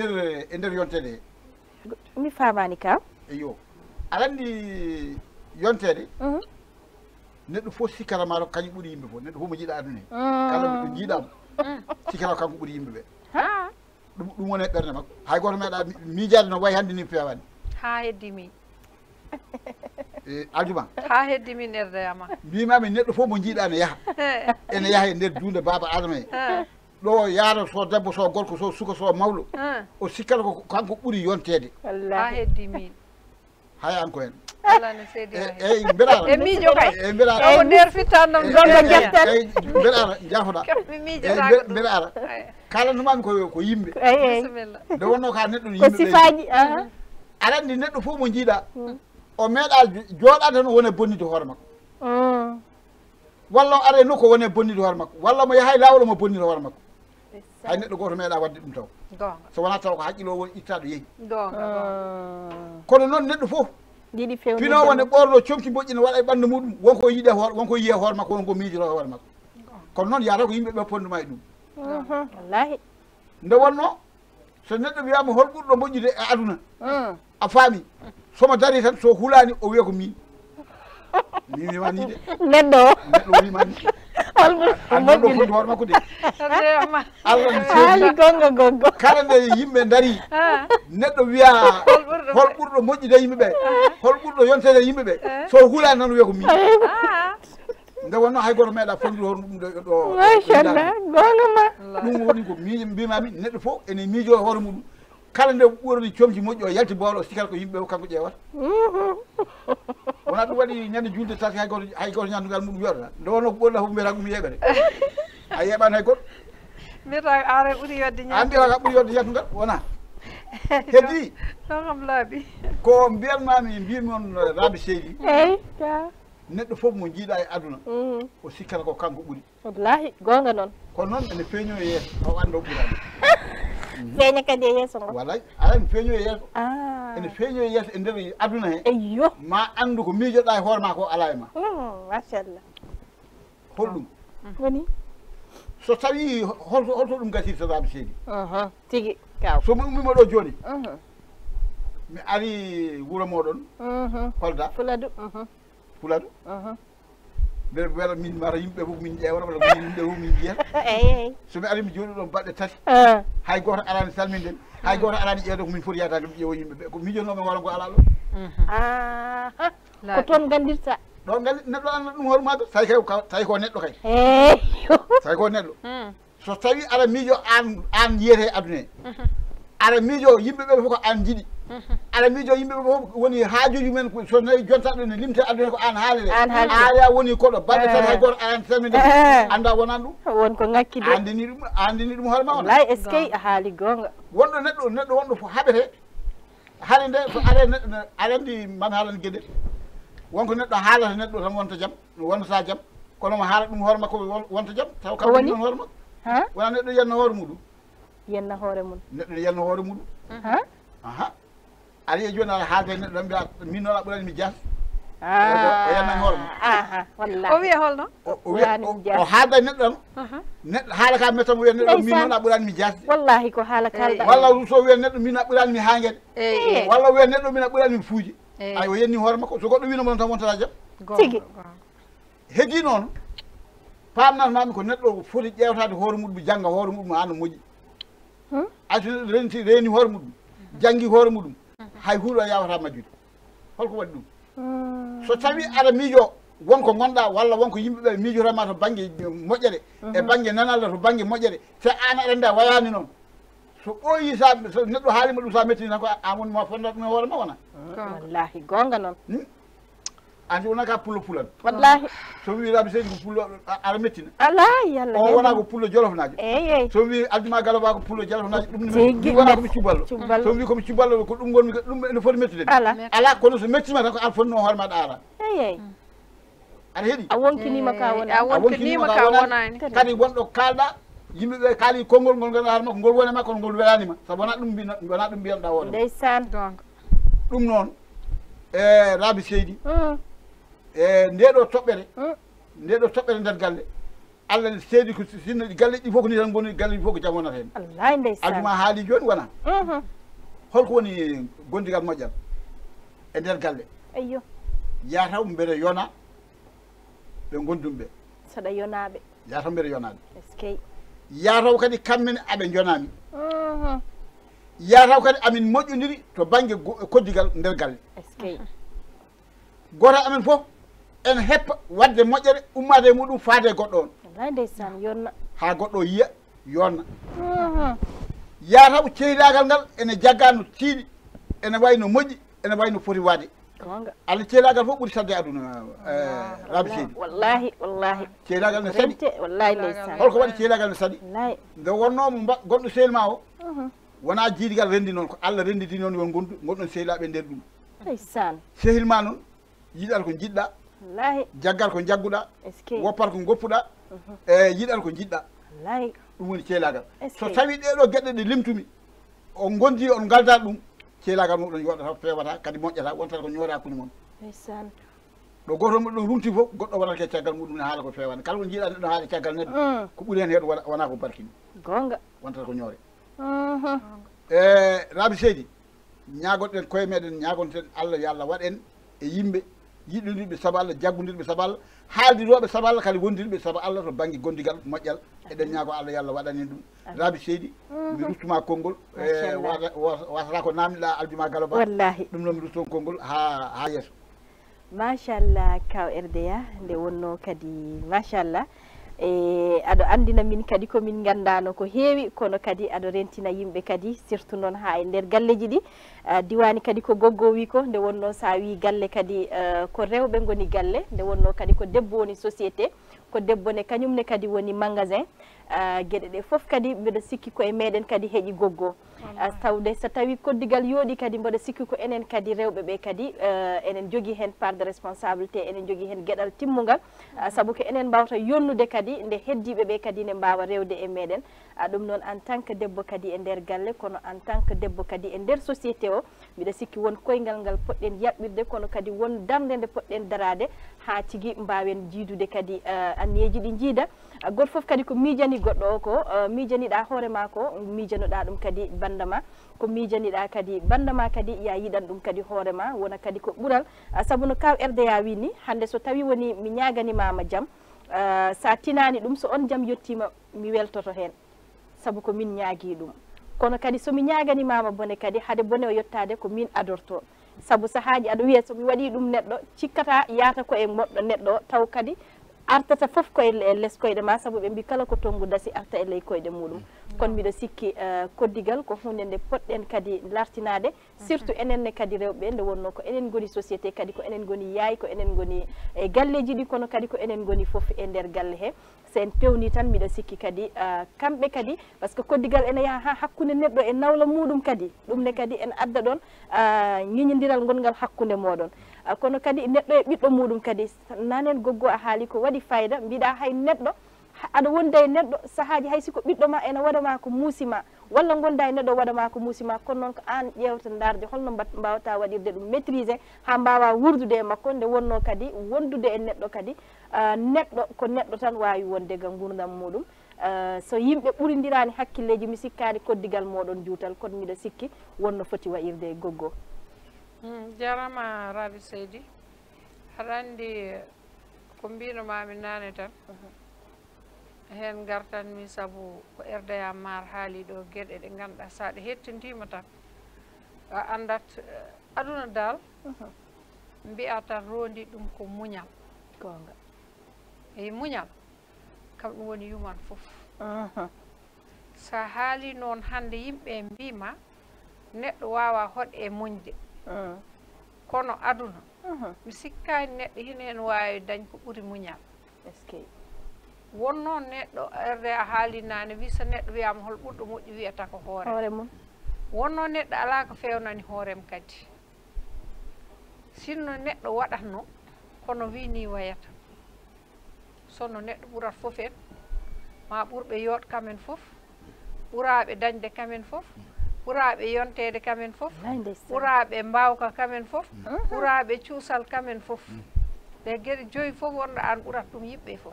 nder e yontede he mi famani kam eyo aɗa andi yontede Mhm. neɗɗo fof sikkata maɗo kañum ɓuuri yimɓe fof neɗɗo fof mo jiiɗa aduna he Mm. kala ɗo jiiɗamo sikkata kanko ɓuuri yimɓeɓe ha ɗum ɗum woni e ɓerde makko hay goto meeɗa mi- miijade no wayi hannde ni fewani ha heddi min Eh, e aljuma ha heddi min nerde ama. Mbimami neɗɗo fof mo jiiɗa ne yaha. Ene yaha e nder duunde baba adama e ɗo yaara so debbo so gorko so suka so mawɗo. O sikkata ko kanko ɓuuri yontede ha heddi min. Hay an ko hen ne eh, eh, mbeɗaɗa e miijo kay. E mbeɗaɗa o nder fittannam gonɗo guesten mi mbeɗaɗa jafoɗa mbeɗa ara kalannomami ko ko yimɓe. Eyi nde wonno ka neɗɗo yimɓe ko sifaji aɗa andi neɗɗo fof mo jiiɗa o meeɗa jooɗade tan wone bonnide hoore makko. Ah. Walla o ara e nokku wone bonnide hoore makko. Walla mo yaha e laawol omo bonnide hoore makko. Hay neɗɗo gooto meeɗa wadde ɗum taw. Gonga so wona taw ko haqqilo woni ittaɗo yeehi gonga ah. kono noon neɗɗo fof yiɗi few pinowo ne ɓorno comci moƴƴi ne waɗa e ɓanndu muɗum wonko yiiɗe hoore wonko yiye hoore makko wonko miijoro hoore makko. Kono noon yata ko yimɓe ɓe ponduma e ɗum. Wallahi nde wonno so neɗɗo wiyama hol ɓurɗo moƴƴude e aduna. Ah. A faami. somo dari tan so hulani o wiya ko min min wimani de. Neɗɗo. O neɗɗo wimani anɗo foti hoore makko de. Allahhaali gonga gongo kala nde yimɓe dari neɗɗo wiya hol ɓurɗo moƴƴide yimɓe ɓe hol ɓurɗo yontede yimɓe ɓe so hulani tan wiya ko min nde wonno hay goto meeɗa fondude hoore ɗum ɗo ɗo machallah gonga ma. Ɗum woni ko mi mbimami neɗɗo fof ene miijo hoore muɗum. Kala nde ɓurani comci moƴƴi o yalti bawɗo o sikata ko yimɓeɓe kanko ƴeewata. Wona ɗum waɗi ñande julde tati hay goto hay goto ñandugal muɗum yiyota nde wonno ko ɓurɗa fof mbiyata ɗum yeeɓa de. A yeeɓani hay goto mbiyata are ɓuuri yodde an ñaam mbiyata ka ɓuuri yodde yaltugal wona. Heddi. Ɗon kam laaɓi ko mbiyatmami mbimi on rabi seydi. Eyi ka neɗɗo fof mo jiiɗa e aduna. Mhm. o sikkata ko kanko ɓuuri wallahi gonga noon. Kono noon ene feeño e yeeso taw anda o feeña kadi e yeeso ngo walay ala ene feeño e yeeso ah. Ene feeño e yeeso e nder aduna he. Eyyo. Ma andu ko miijoɗa e hoore ma ko ala e ma. Mm, machallah holɗum. Woni? So tawi holto ɗum gasirta rabi seydi Mhm. tigi kaw somi ummima ɗo joni Mhm. mi ari wuuro moɗon kolda. Fuladu fuladu Mbeɗa wela min mara yimɓe fof min walla min yimɓe fof min jiyata eyi eyi somi ari mi jooɗi ɗon balɗe tati Ah. hay goto arani salminen hay goto arani ƴeewde ko min foti yatade ƴeewo yimɓeɓe ko miijonoɓe wala ngo ala ɗo ha. ko laaɓi toon gandirta ɗo ngal neɗɗo anda ɗum hoore maɗa tawi kay ko- tawi ko neɗɗo kay eyyo tawi ko neɗɗo so tawi aɗa miijo an an yiyete aduna he aɗa miijo yimɓeɓe fof ko an jiɗi aɗa miijo yimɓe ɓe fof woni haajuji men ko so nayi jonta ɗo ne limte aduna ko an haali haali de. aya woni koɗo baɗɗe tan Eh. hay goto aran tamide Eh. anda wonan ɗum wonko ŋakki de andini ɗum andini ɗum hoore ma est ce que a haali goonga wonɗo neɗɗo neɗɗo wonɗo fo haɓete haade nde so are neɗɗo ne aɗa andi man haalani gueɗe wonko neɗɗo haalata neɗɗo tan wonta jaam wonata jaam kono mo haala ɗum hoore makko won- wonta jaam taw kam woni? hoore makko wona neɗɗo yenno hoore muɗum yenna hoore mum neɗɗo ne yenno hoore muɗum ha aha aɗa yiya e joni aɗa haalde e neɗɗo mbiya min noon a ɓurani mi jas o yannan hoorema o wiya holno? O wiya o haalda e neɗɗon uh-huh. neɗɗo haala ka mettomo wiya neɗɗo min noon a ɓurani mi jasde wallahi ko haala kalɗa walla so wiya neɗɗo min a ɓurani mi hanguede walla wiya neɗɗo min a ɓurani mi fuuji. Ay o yenni hoore makko. So goɗɗo wino mon tan wontata jaam tigi. heddi noon paamnatmami ko neɗɗo foti ƴewtade hoore muɗum jangga hoore muɗum ha no moƴƴi. Ay so neɗɗo renti reeni hoore muɗum janggi hoore muɗum. Hay huuɗo yawata majjude holko waɗi ɗum Hmm. so tawi aɗa miijo wonko gonɗa walla wonko yimɓeɓe miijotama to banggue moƴƴere e banggue nanalla to banggue moƴƴere te an aɗa andi a wayani noon so ɓooyi sa neɗɗo haalima ɗum sa mettini tan ko an woni ma fondat ɗum e hoore ma wona Gonga. wallahi goonga noon andi wona ka pullo pulan wallahi. So wi rabi seydi ko pullo ara mettina alahi allah o wona ko pullo jolofnajo eyi somi so wi adduma galoba ko pullo jalofnaji ɗum wona komi cuballo cuballo. so wi komi cuballo ko ɗum gonmi ɗum ene foti mettude ala. Ala kono so mettima tan ko an fonno hoore maɗa ara eyi eyi aɗa heeɗi a wonkinima ka wona. A A wonkinima ka wonani kadi wonɗo kalɗa yimɓeɓe kaali konngol ngol ganduɗa makko ngol woni makko ngol welanima saabu wona ɗum wona ɗum mbiyanɗa hoore ndeysan. Donc ɗum noon e raabi seydi E ndeɗo toɓɓere Hmm. ndeɗo toɓɓere nder galle. Allah seedi ko sinno galle ɗi fof ko ni tan goni galle ɗi fof ko jam wonata hen ndeysan alduma haali joni wona. Mhm. holko woni gondigal moƴƴal e nder galle. Ayyo yataw mbeɗa yona ɓe gondum ɓe. Saɗa yonaɓe yataw mbeɗa yonaɓe yataw kadi kammen aɓe jonami Mhm. yataw kadi amin moƴƴodiri to banggue koddigal nder galle. Est goto amen fof ene heppa wadde moƴƴere ummade muɗum faade goɗɗo on. Wallahi ndeysan yonna ha goɗɗo o yiya yonna yataw ceydagal ngal ene jagga no tiiɗi ene wayi no moƴƴi ene wayi no foti waade. Allah ceydagal fof ɓuuri sadde aduna rabi seydi wallahi wallahi. Ceydagal ne saɗi. Wallahi ndeysan holko waɗi ceydagal ne saɗi. Nde wonnomo gonɗo sehlma o Mhm. wona jiidigal rendi noon ko allah renditi noon gondu gonɗon sehlaɓe e nder ɗum. Ndeysan sehilma noon yiɗal ko jiɗɗa jaggal ko jagguɗa woppal ko goppuɗa e yiɗal ko jiɗɗa ɗum woni ceelagal so tawi ɗeɗo gueɗɗe ɗe limtumi on gondi on galdat ɗum ceelagal muɗon yoɗata fewata kadi moƴƴata wontata ko ñoore hakkude moon. Ɗo goto muɗon rumti fof goɗɗo waɗata ke caggal muɗum ne haala ko fewani kala ko jiiɗa neɗɗo haala caggal neɗɗo Mm. ko ɓuuri hen heeɗo wona- wona ko barkini gonga wontata ko ñoore. Mhm. e raabi seydi ñagoɗen koye meɗen ñagonten allah yo allah waɗen e yimɓe yiɗodirɓe saabu allah jaggodirɓe saabu allah haaldiroɓe saabu allah kadi wondirɓe saabu allah to banggue gondigal moƴƴal. Eɗen ñaago allah yo allah waɗan en ɗum raabi seydi mhm. mi rustuma konngol. E wasata ko namdiɗa aljuma e galo ba wallahi. Ɗum noon mi rutton konngol ha ha yesso machallah kaw rda nde wonno kadi machallah e aɗa andina min kadi komin gandano ko heewi kono kadi aɗa rentina yimɓe kadi surtout noon ha e nder galleji ɗi. Diwani kadi ko goggo wi ko nde wonno sa wi galle kadi e, ko rewɓe goni galle nde wonno kadi ko debbo woni société ko debbo ne kañumne kadi woni magasin. gueɗe ɗe foof kadi mbiɗa sikki koye meɗen kadi heeƴi goggo. Tawde so tawi koddigal yooɗi kadi mboɗa sikki ko enen kadi rewɓe ɓe kadi e, enen jogui hen part de responsabilité enen jogui hen gueɗal timmugal saabu ko enen mbawta yonnude kadi nde heddiɓe ɓe kadi ne mbawa rewde e meɗen. Ɗum noon en tant que debbo kadi e nder galle kono en tant que debbo kadi e nder société o mbiɗa sikki won koyngal ngal poɗɗen yaɓɓirde kono kadi won darde nde poɗɗen darade ha tigui mbawen jiidude kadi e, anniyeji ɗi jiida goto foof kadi ko miijani goɗɗo o ko euh, miijaniɗa hoorema ko miijanoɗa ɗum kadi banda ma ko miijaniɗa kadi banda ma kadi ya yiɗan ɗum kadi hoorema wona kadi ko ɓuural euh, saabu no kaw rda wini hande so tawi woni mi ñaganimama jaam euh, sa tinani ɗum so on jaam yettima mi weltoto hen saabu ko min ñaagui ɗum. Kono kadi somi ñaganimama bone kadi haade bone o yettade ko min adorto. Saabu sahaji aɗa wiya somi waɗi ɗum neɗɗo cikkata yata ko e moɗɗo neɗɗo o taw kadi artata fof koye e less koyɗe ma saabu ɓe mbi kala ko tongu dasi arta e ley koyɗe muɗum. Kono mbiɗa sikki euh, koddigal ko hunde nde poɗɗen kadi lartinade. Surtout enenne kadi rewɓe nde wonno ko enen goni société kadi ko enen goni yaay ko enen goni e galleji ɗi kono kadi ko enen goni foof e nder galle he. So en pewni tan mbiɗa sikki kadi euh, kamɓe kadi par ce que koddigal ene yaha ha hakkude neɗɗo e nawla muɗum kadi. Ɗum ne kadi en adda ɗon euh, ñiñidiral gongal hakkude moɗon. kono kadi neɗɗo e ɓiɗɗo muɗum kadi nanen goggo a haali ko waɗi fayida mbiɗa hay neɗɗo aɗa wonda e neɗɗo sahaji hay siko ɓiɗɗo ma ene waɗama ko muusima walla gonda e neɗɗo waɗama ko muusima kono noon ko an ƴewta darde holno mbawata waɗirde ɗum maitrisé ha mbawa wurdude e makko nde wonno kadi wondude e neɗɗo kadi neɗɗo ko neɗɗo tan wawi wonde ga gurdam muɗum so yimɓe ɓuridirani hakkilleji mi sikkani koddigal moɗon juutal kono mbiɗa sikki wonno foti wayirde e goggo. Hmm, jarama rabi seydi. Aɗa andi ko mbinomami nane tan. Mhm. Hen gartanmi saabu ko erdaya mar haali ɗo gueɗe ɗe ganduɗa sa ɗe hettintima tan. A anndat eh, aduna dal mhm. mbiya tan rondi ɗum ko muñal. Gonga eyi muñal kam ɗum woni yuman fof. Mhm. Sa haali noon hande yimɓe mbima neɗɗo wawa hoɗ e muñde kono aduna. Mi sikkani neɗɗo hina hen wawi dañ ko ɓuuri muñal. Won noon neɗɗo arde a haalinani wi so neɗɗo wiyama hol ɓurɗo moƴƴi wiyata ko hoore. Hoore mum. Won neɗɗo ala ko fewnani hoorem kadi. Sinno neɗɗo waɗatno kono wi ni wayata. Sono neɗɗo ɓurat fof en ma ɓurɓe yooɗ kamen fof ɓuraɓe dañde kamen fof ɓuraaɓe yontede kamen fof. Ɓuraaɓe mbawka kamen fof. Hm? Kurabe cuusal kamen fof. Hm. Ɗe geɗe joyi fof wonɗo an ɓurat ɗum yimɓe fof.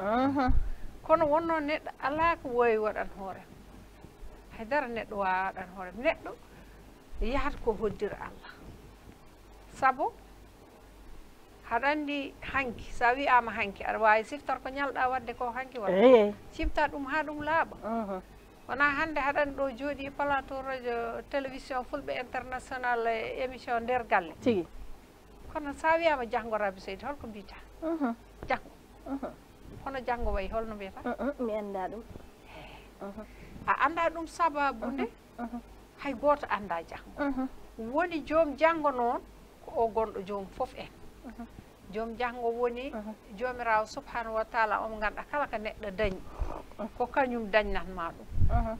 Kono wonno neɗɗo ala ko wowi waɗan hoore haydara neɗɗo waawa Net hoore neɗɗo yahat ko hoddira allah. Sabu haɗa di hanki. So ama hanki. Aɗa waawi siftor ko ñalɗaa waɗde ko hanki wa cimtaa ɗum haa ɗum laaɓa wona hande haɗani ɗo jooɗi plateau radio télévision fulɓe international e émission nder galle. Tigi. Kono sa wiyama janggo rabi seydi holko mbiyata Mhm. hono janggo wayi holno mbiyata mi anda ɗum Mhm. a anda ɗum sababu nde hay goto anda janggo Mhm. woni joom janggo noon ko o gonɗo joom fof en. Joom janggo woni jomirawo subhanahu wa taala omo ganduɗa kala ko neɗɗo dañi ko kañum dañnatma ɗum.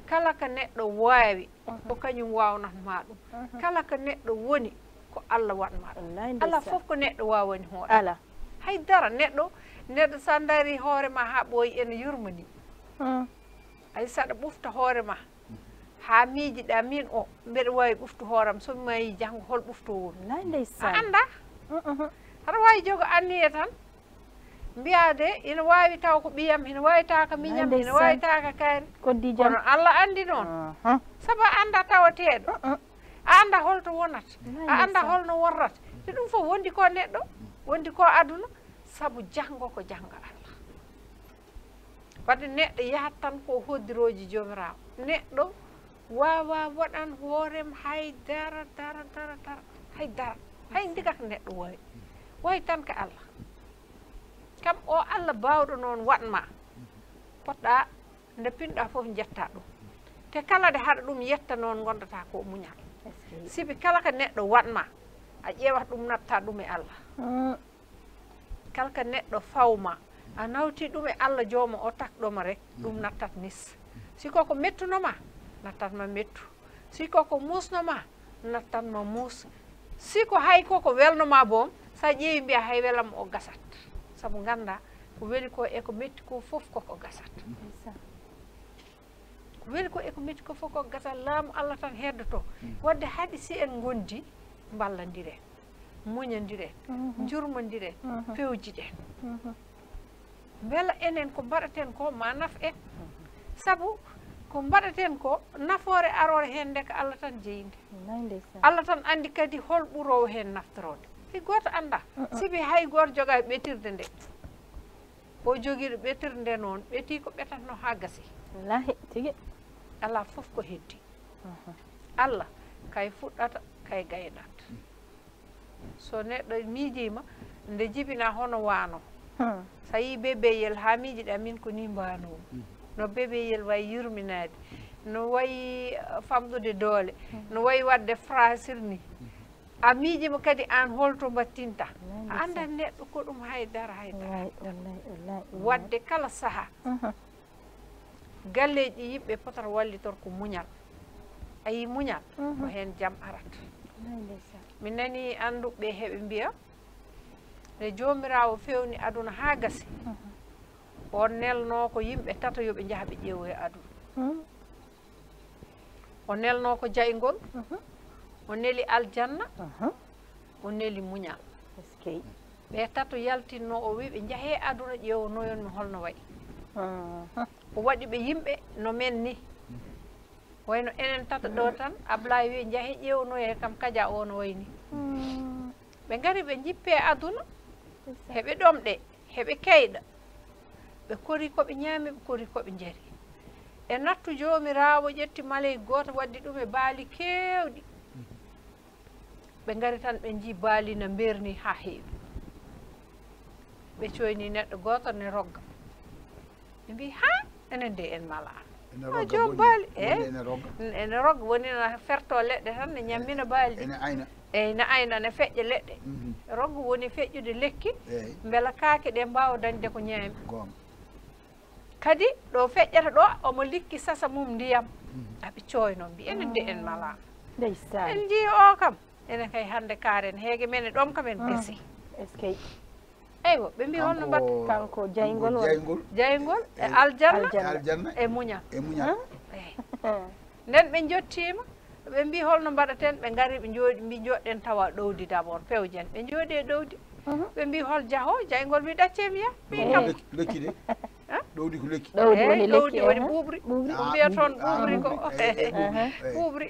Kala ko neɗɗo wawi ko kañum wawnatma ɗum. Kala ko neɗɗo woni ko allah waɗma ɗum. Ala fof ko neɗɗo wawani hoore. Ala. Haydara neɗɗo neɗɗo sa dari hoorema ha ɓooyi ene yurmini. Ay saɗa ɓufta hoorema ha miijiɗa min o mbeɗa wawi ɓuftu hooram somi mayi janggo hol ɓuftowomi a anda aɗa wawi jogo anniye tan? Mbiyade ina wawi taw ko ɓiyam ina wawi taw ko miñam ina ndeysan. wawi taw ko kaari koddi jam. Kono allah andi noon. Mhm. saabu a anda tawateɗo Mhm. a anda holto wonata Wallahi a anda holno worrata te ɗum fof wondi ko neɗɗo wondi ko aduna. Saabu janggo ko janggo allah. Wadde neɗɗo yahat tan ko hoddiroji jomirawo neɗɗo wawa waɗan hoorem hay dara dara dara dara hay dara. Hay ndiga ko neɗɗo wawi tan ko allah kam o allah bawɗo noon waɗma. Poɗɗa nde pinɗa fof jetta ɗum. Te kala de haɗa ɗum yetta noon gondata ko muñal sibi kala ko neɗɗo waɗma a ƴeewat ɗum natta ɗum e allah. Mhm. kala ko neɗɗo fawma a nawti ɗum e allah jooma o takɗoma rek ɗum nattat nis. Siko ko mettunoma nattatma mettu. Siko ko musnoma nattatma muus siko hay koko welnoma boom sa ƴeewi mbiya hay welam o gasat sabu ngannda ko weli ko eko metti ko fof koko gasat. Ko weli ko eko metti ko fof koko gasat laamu allah tan heddoto mm. wadde haɗi si en gondi mballondiren muñondiren jurmondiren pewjiɗen beela enen ko mbaɗaten ko ma naf en. Sabu ko mbaɗaten ko nafoore arore hen nde ko allah tan jeyinde. Allah tan andi kadi hol ɓurowo hen naftorode hay goto anda uh-uh. sibi hay goto joga e ɓetirde nde. O joguiɗo ɓetirde nde noon ɓeeti ko ɓetatno ha gasi. Wallahi tigi. Ala fof ko heddi. Uh-huh. Allah kay fuɗɗata kay gayɗat so neɗɗo miijima nde jibina hono wano hmm. so yi bébeyel ha miijiɗa min ko ni mbanomi hmm. no bébéyel way yurminade no wayi uh, famɗude doole. Hmm. No wayi wadde frasir ni a miijima kadi an holto mbattinta. A anndan neɗɗo ko ɗum haydara haydara. Wadde kala sahaa galleji yimɓe potata wallitor ko muñal. A yi muñal ko heen jam arat. Mi nani annduɓe heɓe mbiya nde joomirawo fewni aduna haa gasi o nelno ko yimɓe tata yoɓe njaha ɓe ƴeewoye aduna. O nelno ko jaygol o neli aljanna o neli muñal. Eskey ɓe tato yaltinno o wi ɓe njahee aduna ƴeewnoyonmi holno wayi o waɗi ɓe yimɓe no men ni. Wayno enen tata ɗo mm. tan ablaye wi njahe ƴeewnoye kam kaja o no wayni. Mm. Ɓe ngari ɓe jippe e aduna heɓe ɗomɗe heɓe keyɗa. Ɓe kori koɓe ñaami ɓe kori koɓe njari. E nattu joomiraawo ƴetti maley gooto waddi ɗum e baali keewɗi ɓe ngari tan ɓe njii baali no mberni haa heewi ɓe coyni neɗɗo gooto ne rogga ɓe mbi ha? Enen de en mala. O boni- baali boni. e ene rogga woni no ferto leɗɗe tan ne ñammina baali ene ayna eyyi ne ayna ne feƴƴa leɗɗe Mhm. rogga woni feƴƴude lekki. Eyi beela kaake ɗe mbawa dañde ko ñaami kadi ɗo feƴƴata ɗo omo likki sasa mum ndiyam. Aɓe coyno mbi. Enen de en mala. En jii o kam enen kay hannde kaaren heege men e ɗom kam en pesi. eskey eywa ɓe mbi holno mbat kanko jaygol jaygol jaygol e aljanna? Aljanna. aljanna. E muñal e muñal eyi nden ɓe jottima ɓe mbi holno mbaɗaten ɓe ngari ɓe jooɗi mbi joɗɗen tawa ɗowdi d' abord pewjen. Ɓe jooɗi e ɗowdi. Ɓe mbi hol jaho jaygol mbi ɗaccemi ya min kam. Lekki lekki de. Ah? ɗowdi ko lekki. Ɗowdi woni ɓuɓri ɓuɓri ɓuuɓri Ɓuuɓri. ko Ah, mbiya toon ɓuuɓri. ɓuuɓri ko ɓuɓri ɓuuɓri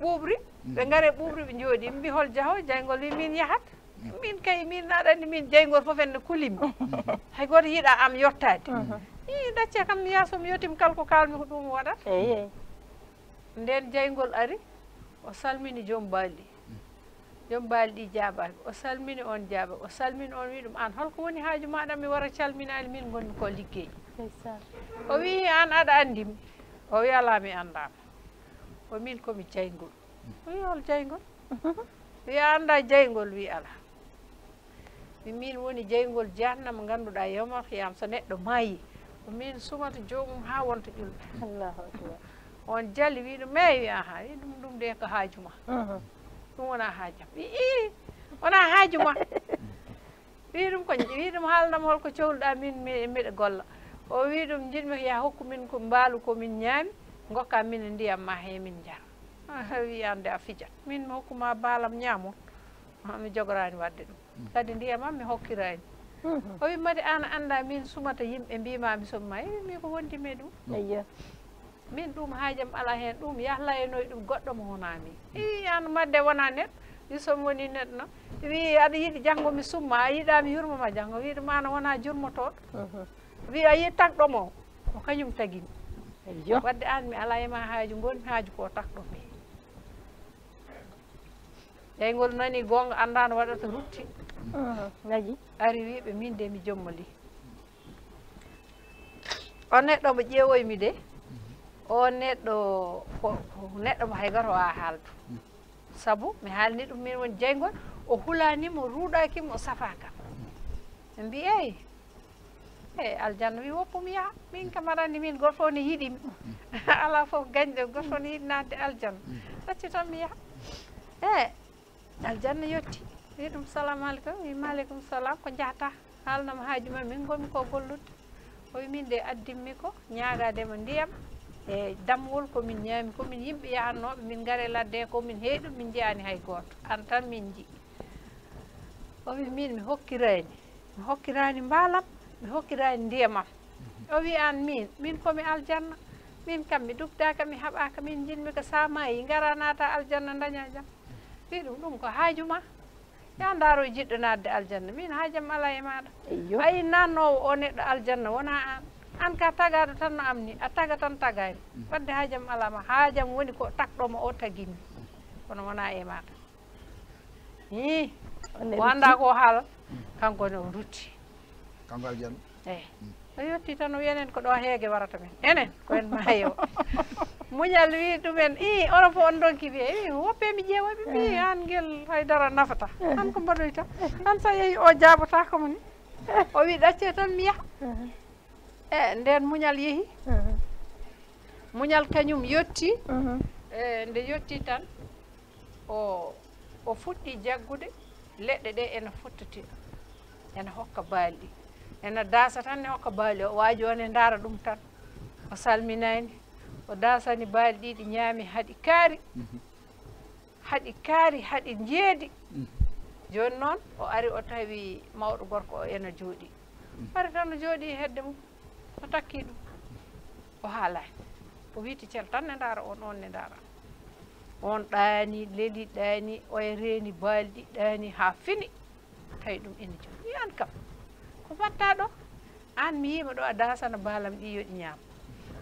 ɓuuɓri ɓe ngari ɓuuɓri ɓe jooɗi mbi hol jaho jaygol wi min yahat. Min kay min naɗanni min jaygol fof en kulimi hay goto yiiɗa am yottade i dacce kam ya somi yettima kala ko kalmi ko ɗum waɗat. Eyi nden jaygol ari o salmini joom baali ɗi joom baali ɗi jaabaki o salmini on jaaba o salmini on wi ɗum an holko woni haaju maɗa mi wara calminaali min gonmi ko liggeji o wi an aɗa anndimi o wi ala mi andama o min komi jeygol wi hol jaygol wi a annda jaygol wi ala mi min woni jaygol jahannama ngannduɗaa yawmal qiyam so neɗɗo maayi o min sumata joomum haa wonta ƴulɓe allahu akbar on jali wi ɗum eyi wi aha wi ɗum ɗum de ko haaju ma ɗum wona haajam wi i wona haaju ma wi ɗum ko wi ɗum haalnama holko cohluɗa min mi- miɗa golla o wi ɗum jiɗmi ko ya hokku min ko mbaalu komin ñaami gokka min ndiyam ma he min jara Ah, wi ande a fijat min mi hokkuma baalam ñaamon Ah, mi jogorani wadde ɗum. Kadi ndiyam am mi hokkirani o wi madi an anda min sumata yimɓe mbimami somma i mi ko wondimi e ɗum. Min ɗum haajam ala heen ɗum yahlaynoye ɗum goɗɗo mo wonami. I an madde wona neɗɗo wi somi woni neɗɗo noon wi aɗa yiɗi janngo mi summa a yiɗa mi yurmoma janngo. Wi ɗum an wona jurmotoɗo. Wi a yi tagɗomo o o kañum tagimi eyyo wadde an mi ala ema haaju gonmi haaju ko takɗomi eygol nani gonga annda no waɗata rutti ngaji ari wiɓe min de mi jommoli o neɗɗo mo ƴeewoymi de o neɗɗo ko neɗɗo mo hay goto wawa haaldu sabu mi haalni ɗum min woni jeygol o hulanimo ruuɗakimo o safakam ɓe mbi eyi eyi aljanna wi woppum yaha min kam aɗa anndi min goto fof ne yiɗimi ala fof gañɗo goto fof ne yiɗi nadde aljanna acci tan mi yaha e aljanna yetti wi ɗum salamu aleykum wi maaleykum salam ko jahata haalnama haaju ma min gonmi ko golludde o wi min de addimmi ko ñaagadema ndiyam. E damwol komin ñaami komin yimɓe yahatnoɓe min gaare ladde he komin heeɗu min jeyani hay goto an tan min jii o wi min mi hokkirani mi hokkirani mi hokkirani ndiyamam. O wi an min min komi aljanna. Min kam mi dubdaka mi haɓaka min jinmi ko samayi gara naata aljanna daña jaam fi ɗum ɗum ko haajuma ya ndaaro jiɗɗo naatde aljanna. Min haajam ala e maɗa ayi yii o neɗɗo aljanna wona an an ka tagaɗo tan no amni a taga tan tagani wadde haajam alama ma haajam woni ko takɗoma o tagimi kono wona e maɗa i o anndaa ko haala. Kanko no rutti. Kanko aljanna. Eyi mm o yetti tan o wiyenen ko ɗo heege warata men. Enen koyen maayo muñal wi ɗumen i onon fof on donki wiye i woppe mi ƴeewaɓe mbi an guel haydara nafata. An ko mbaɗoyta an sa yeehi o jaabota ko ni o wi ɗacce tan mi yaha e nden muñal yeehi muñal kañum yetti e nde yetti tan o o fuɗɗi jaggude. Leɗɗe ɗe ene futtati ene hokka baali ene dasa tan ne hokka baali o waaji on e ndaara ɗum tan o salminaani o daasani baali ɗi ɗi ñaami haɗi kaari haɗi kaari haɗi njeedi jooni noon o ari o tawi mawɗo gorko o ene jooɗi ari tan o jooɗi e hedde mum o takki ɗum o haalaani o wiiti cel tan ne ndaara on on ne ndaara on ɗaani leli ɗaani oye reeni baali ɗi ɗaani haa fini tawi ɗum ene jooɗi an kam ko mbatta ɗo an mi yima ɗo a dasana baalam ɗi yo ɗi ñaam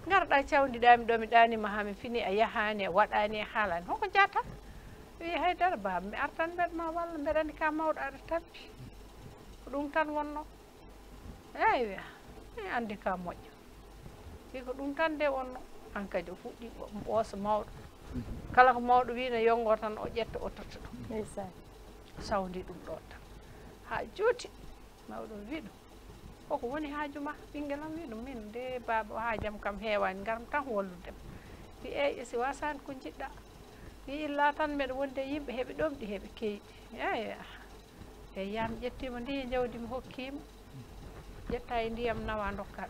garɗa cawdiɗami ɗo mi ɗanima ha mi fini a yahani a waɗani e haalani hoko jata. Wi haydara baba mi artan mbeɗma walla mbeɗa andi ka mawɗo aɗa tappi ko ɗum tan wonno. Eyi wiya mi andi ka moƴƴo wi ko ɗum tan de wonno. An kadi o fuɗɗi ɓoosa mawɗo kala ko mawɗo wino yongo tan o ƴetta o totta ɗum ndeysan sawdi ɗum ɗo tan ha juuti mawɗo wi ɗum koko woni haaju ma ɓinguel am wi ɗum min de baba o haajam kam heewani garam tan walludem wi eyi si wasani ko jiɗɗa wi illa tan mbeɗa wonde yimɓe heeɓe ɗomɗi heeɓe keeɗi eyi eyi yam ƴettima ndi jawdi mi hokkima ƴetta e ndiyam nawa dokka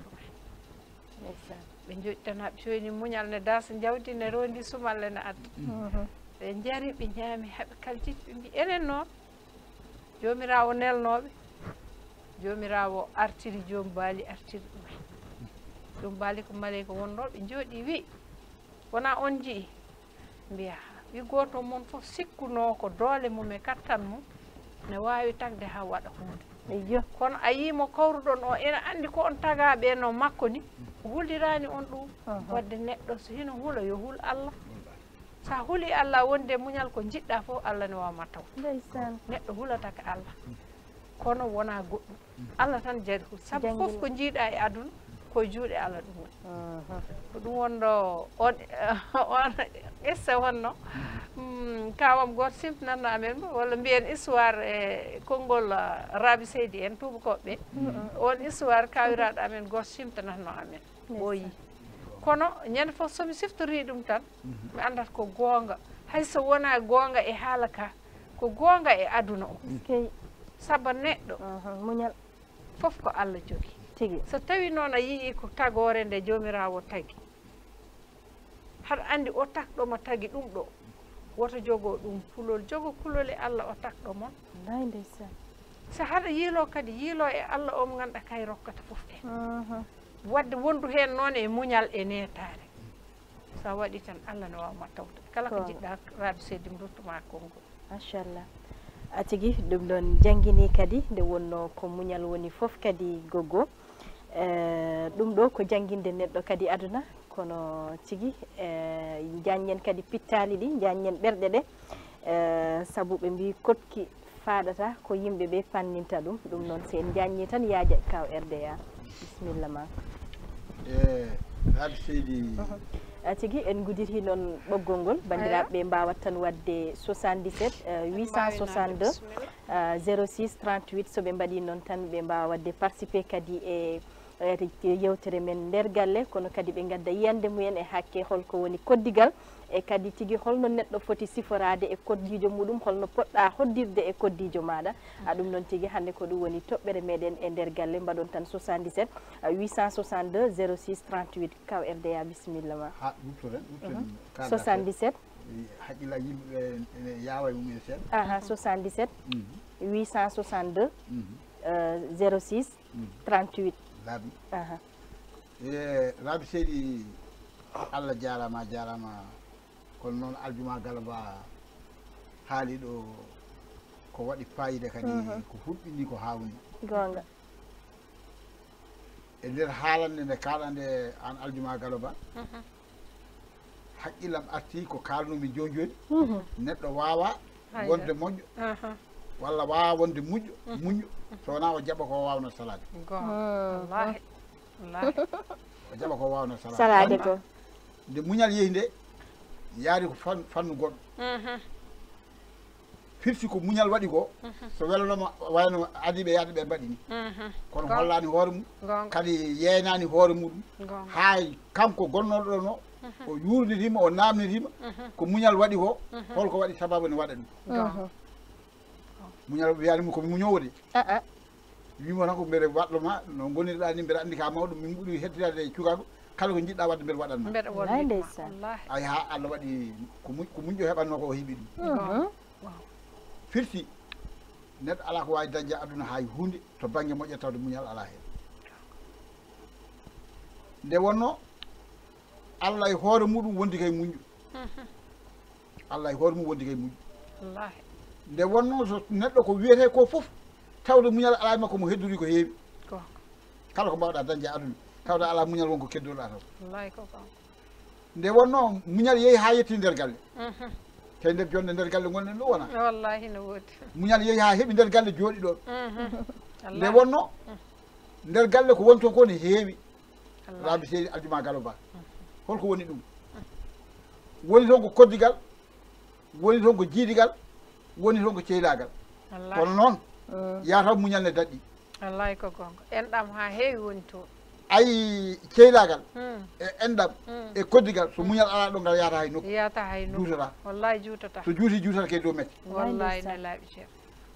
ndeysan ɓe joɗi tan haɓe soyni muñal ne daasa jawdi ne rondi sumalle ne adda. Ɓe jari ɓe ñaami haɓe kaljiti ɓe mbi enen noon. Jomirawo nelnoɓe jomirawo artiri joom baali artiri ɗum. Joom baali ko maleyka wonnoɓe jooɗi wi wona on jii mbiya wi goto moon fof sikkuno ko doole mum e kattan mum ne wawi tagde ha waɗa hunde eyo kono a yimo kawruɗon o ene andi ko on tagaɓe no makko ni hulirani on ɗum. Wadde neɗɗo so hino huula yo hul allah. Sa huuli allah wonde muñal ko jiɗɗa fof allah ne wawma taw. Neɗɗo hulata ko allah. Kono wona goɗɗum allah tan jari ko sabu foof fof ko jiiɗa e aduna koye juuɗe allah ɗum woni. Ko ɗum wonɗo on on issa wonno mm, kawam goto simtinanno amen walla mbiyen histoire e konngol rabi raabi seydi en tubakoɓeɓe on histoire kawiraɗo amen goto simtanatno amen. Ɓoyi kono ñande fof somi siftori ɗum tan mi andat ko goonga. Hayso wona goonga e haala ka ko goonga e aduna o saabu neɗɗo. Muñal fof ko allah jogi. Tigi. So tawi noon a yii ko tagore nde jomirawo tagi haɗa andi o takɗoma tagi ɗum ɗo woto jogo ɗum kulol jogo kulol e allah o takɗo mon. Wallahi ndeysan so haɗa yiilo kadi yiilo e allah omo mo ganduɗa kay rokkata fof en. Wadde wondu hen noon e muñal e netare sa waɗi tan allah ne wawma tawta kala ko jiɗɗa raabi seddi mi ruttuma konngol machallah tigi ɗum ɗon janngini kadi nde wonno ko muñal woni fof kadi goggo e, ɗum ɗo ko jangguinde neɗɗo kadi aduna kono tigi e, jañen kadi pittali ɗi jañen ɓerɗe ɗe. E, Saabu ɓe mbi kotki faɗata ko yimɓe ɓe panninta ɗum. Ɗum noon si en janñi tan yaaja kaw rda bisimilla ma. E haade seydi mhm. tigi en guditi noon ɓoggol ngol. Bandiraɓe ɓe mbawat tan wadde 77 862 06 38 soɓe mbaɗi noon tan ɓe mbawa wadde participé kadi e, e yewtere men nder galle. Kono kadi ɓe gadda yiyande mumen e hakke holko woni koddigal. E kadi tigui holno neɗɗo foti siforade e koddijo muɗum holno poɗɗa hoddirde e koddijo maɗa a ɗum noon tigui hande ko ɗum woni toɓɓere meɗen e nder galle mbaɗon tan 77 euh, 862 06 38 kaw rda bisimilla ma. Ha wuptoren wuptoren 77 haqqilla yimɓeɓe ene yawa e mumen seeɗa. Aha 77 Mhm, 862 mhm, euh, 06 mhm. 38 laabi. Aha. E raabi seyɗi allah jarama jarama kono noon aljuma galaba haali ɗo ko waɗi fayida kadi mhm. ko huɓɓini ko hawni. Gonga. E nder haalande nde kaɗa an aljuma galoba mhm. haqqillam arti ko kalnumi joni joni mhm. neɗɗo wawa wonde moƴƴo. Walla wawa wonde muƴƴo muñƴo. So wona o jaɓa ko wawno salade ah, o jaɓa ko wawno salade salade ko. Nde muñal yeehi nde yaari ko fan fannu goɗɗo. Firti ko muñal waɗi ko so welanoma wayno adiɓe yaade ɓe mbaɗi ni. Kono hollani hoore mum gonga. kadi yeynani hoore muɗum. Hay kanko gonnoɗo ɗon o o yurnitima o namnitima ko muñal waɗi ko holko waɗi sababu ne waɗa ɗum. Muñal wiyanimo komi muñowde aa wimo tan ko mbeɗe waɗɗoma no gonirɗa ni mbeɗa andi ka mawɗo min ɓuuri hettirade e cukago kala ko jiɗɗa wadde mbeɗa waɗanma mbeɗa ay ha allah waɗi ko muñ- ko muñƴo heɓanno ko o heeɓi ɗum firti neɗɗo ala ko wawi dañde aduna hay hunde to banggue moƴƴere tawde muñal ala hen nde wonno allah e hoore muɗum wondi kay muñƴo allah e hoore mum wondi kay muñƴo nde wonno so neɗɗo ko wiyete ko foof tawde muñal ala makko mo heddori ko heewi kala ko mbawɗa dañde aduna tawde ala muñal wonko keddoɗa taw nde wonno muñal yeehi ha yetti nder galle. Mhm. te nder jonde nder galle gonɗen ɗo wona wallahi no woodi. Muñal yeehi ha heeɓi nder galle jooɗi ɗon Mhm. nde wonno nder galle ko woni toon ko ne heewi. Seedi aljuma galo ba. Holko woni ɗum. Woni toon ko koddigal woni toon ko jiidigal woni toon ko wallahi. Kono noon yataw muñal ne daɗɗi. Wallahi ko gonga. Enɗam ha heewi woni toon ayi ceylagal Mm. e enɗam Mm. e koddigal so muñal ala ɗo ngal yata hay nokku. Yiyata hay no juutata. Wallahi juutata. So juuti juutata kay dow mecce wallahi ne laaɓi ceer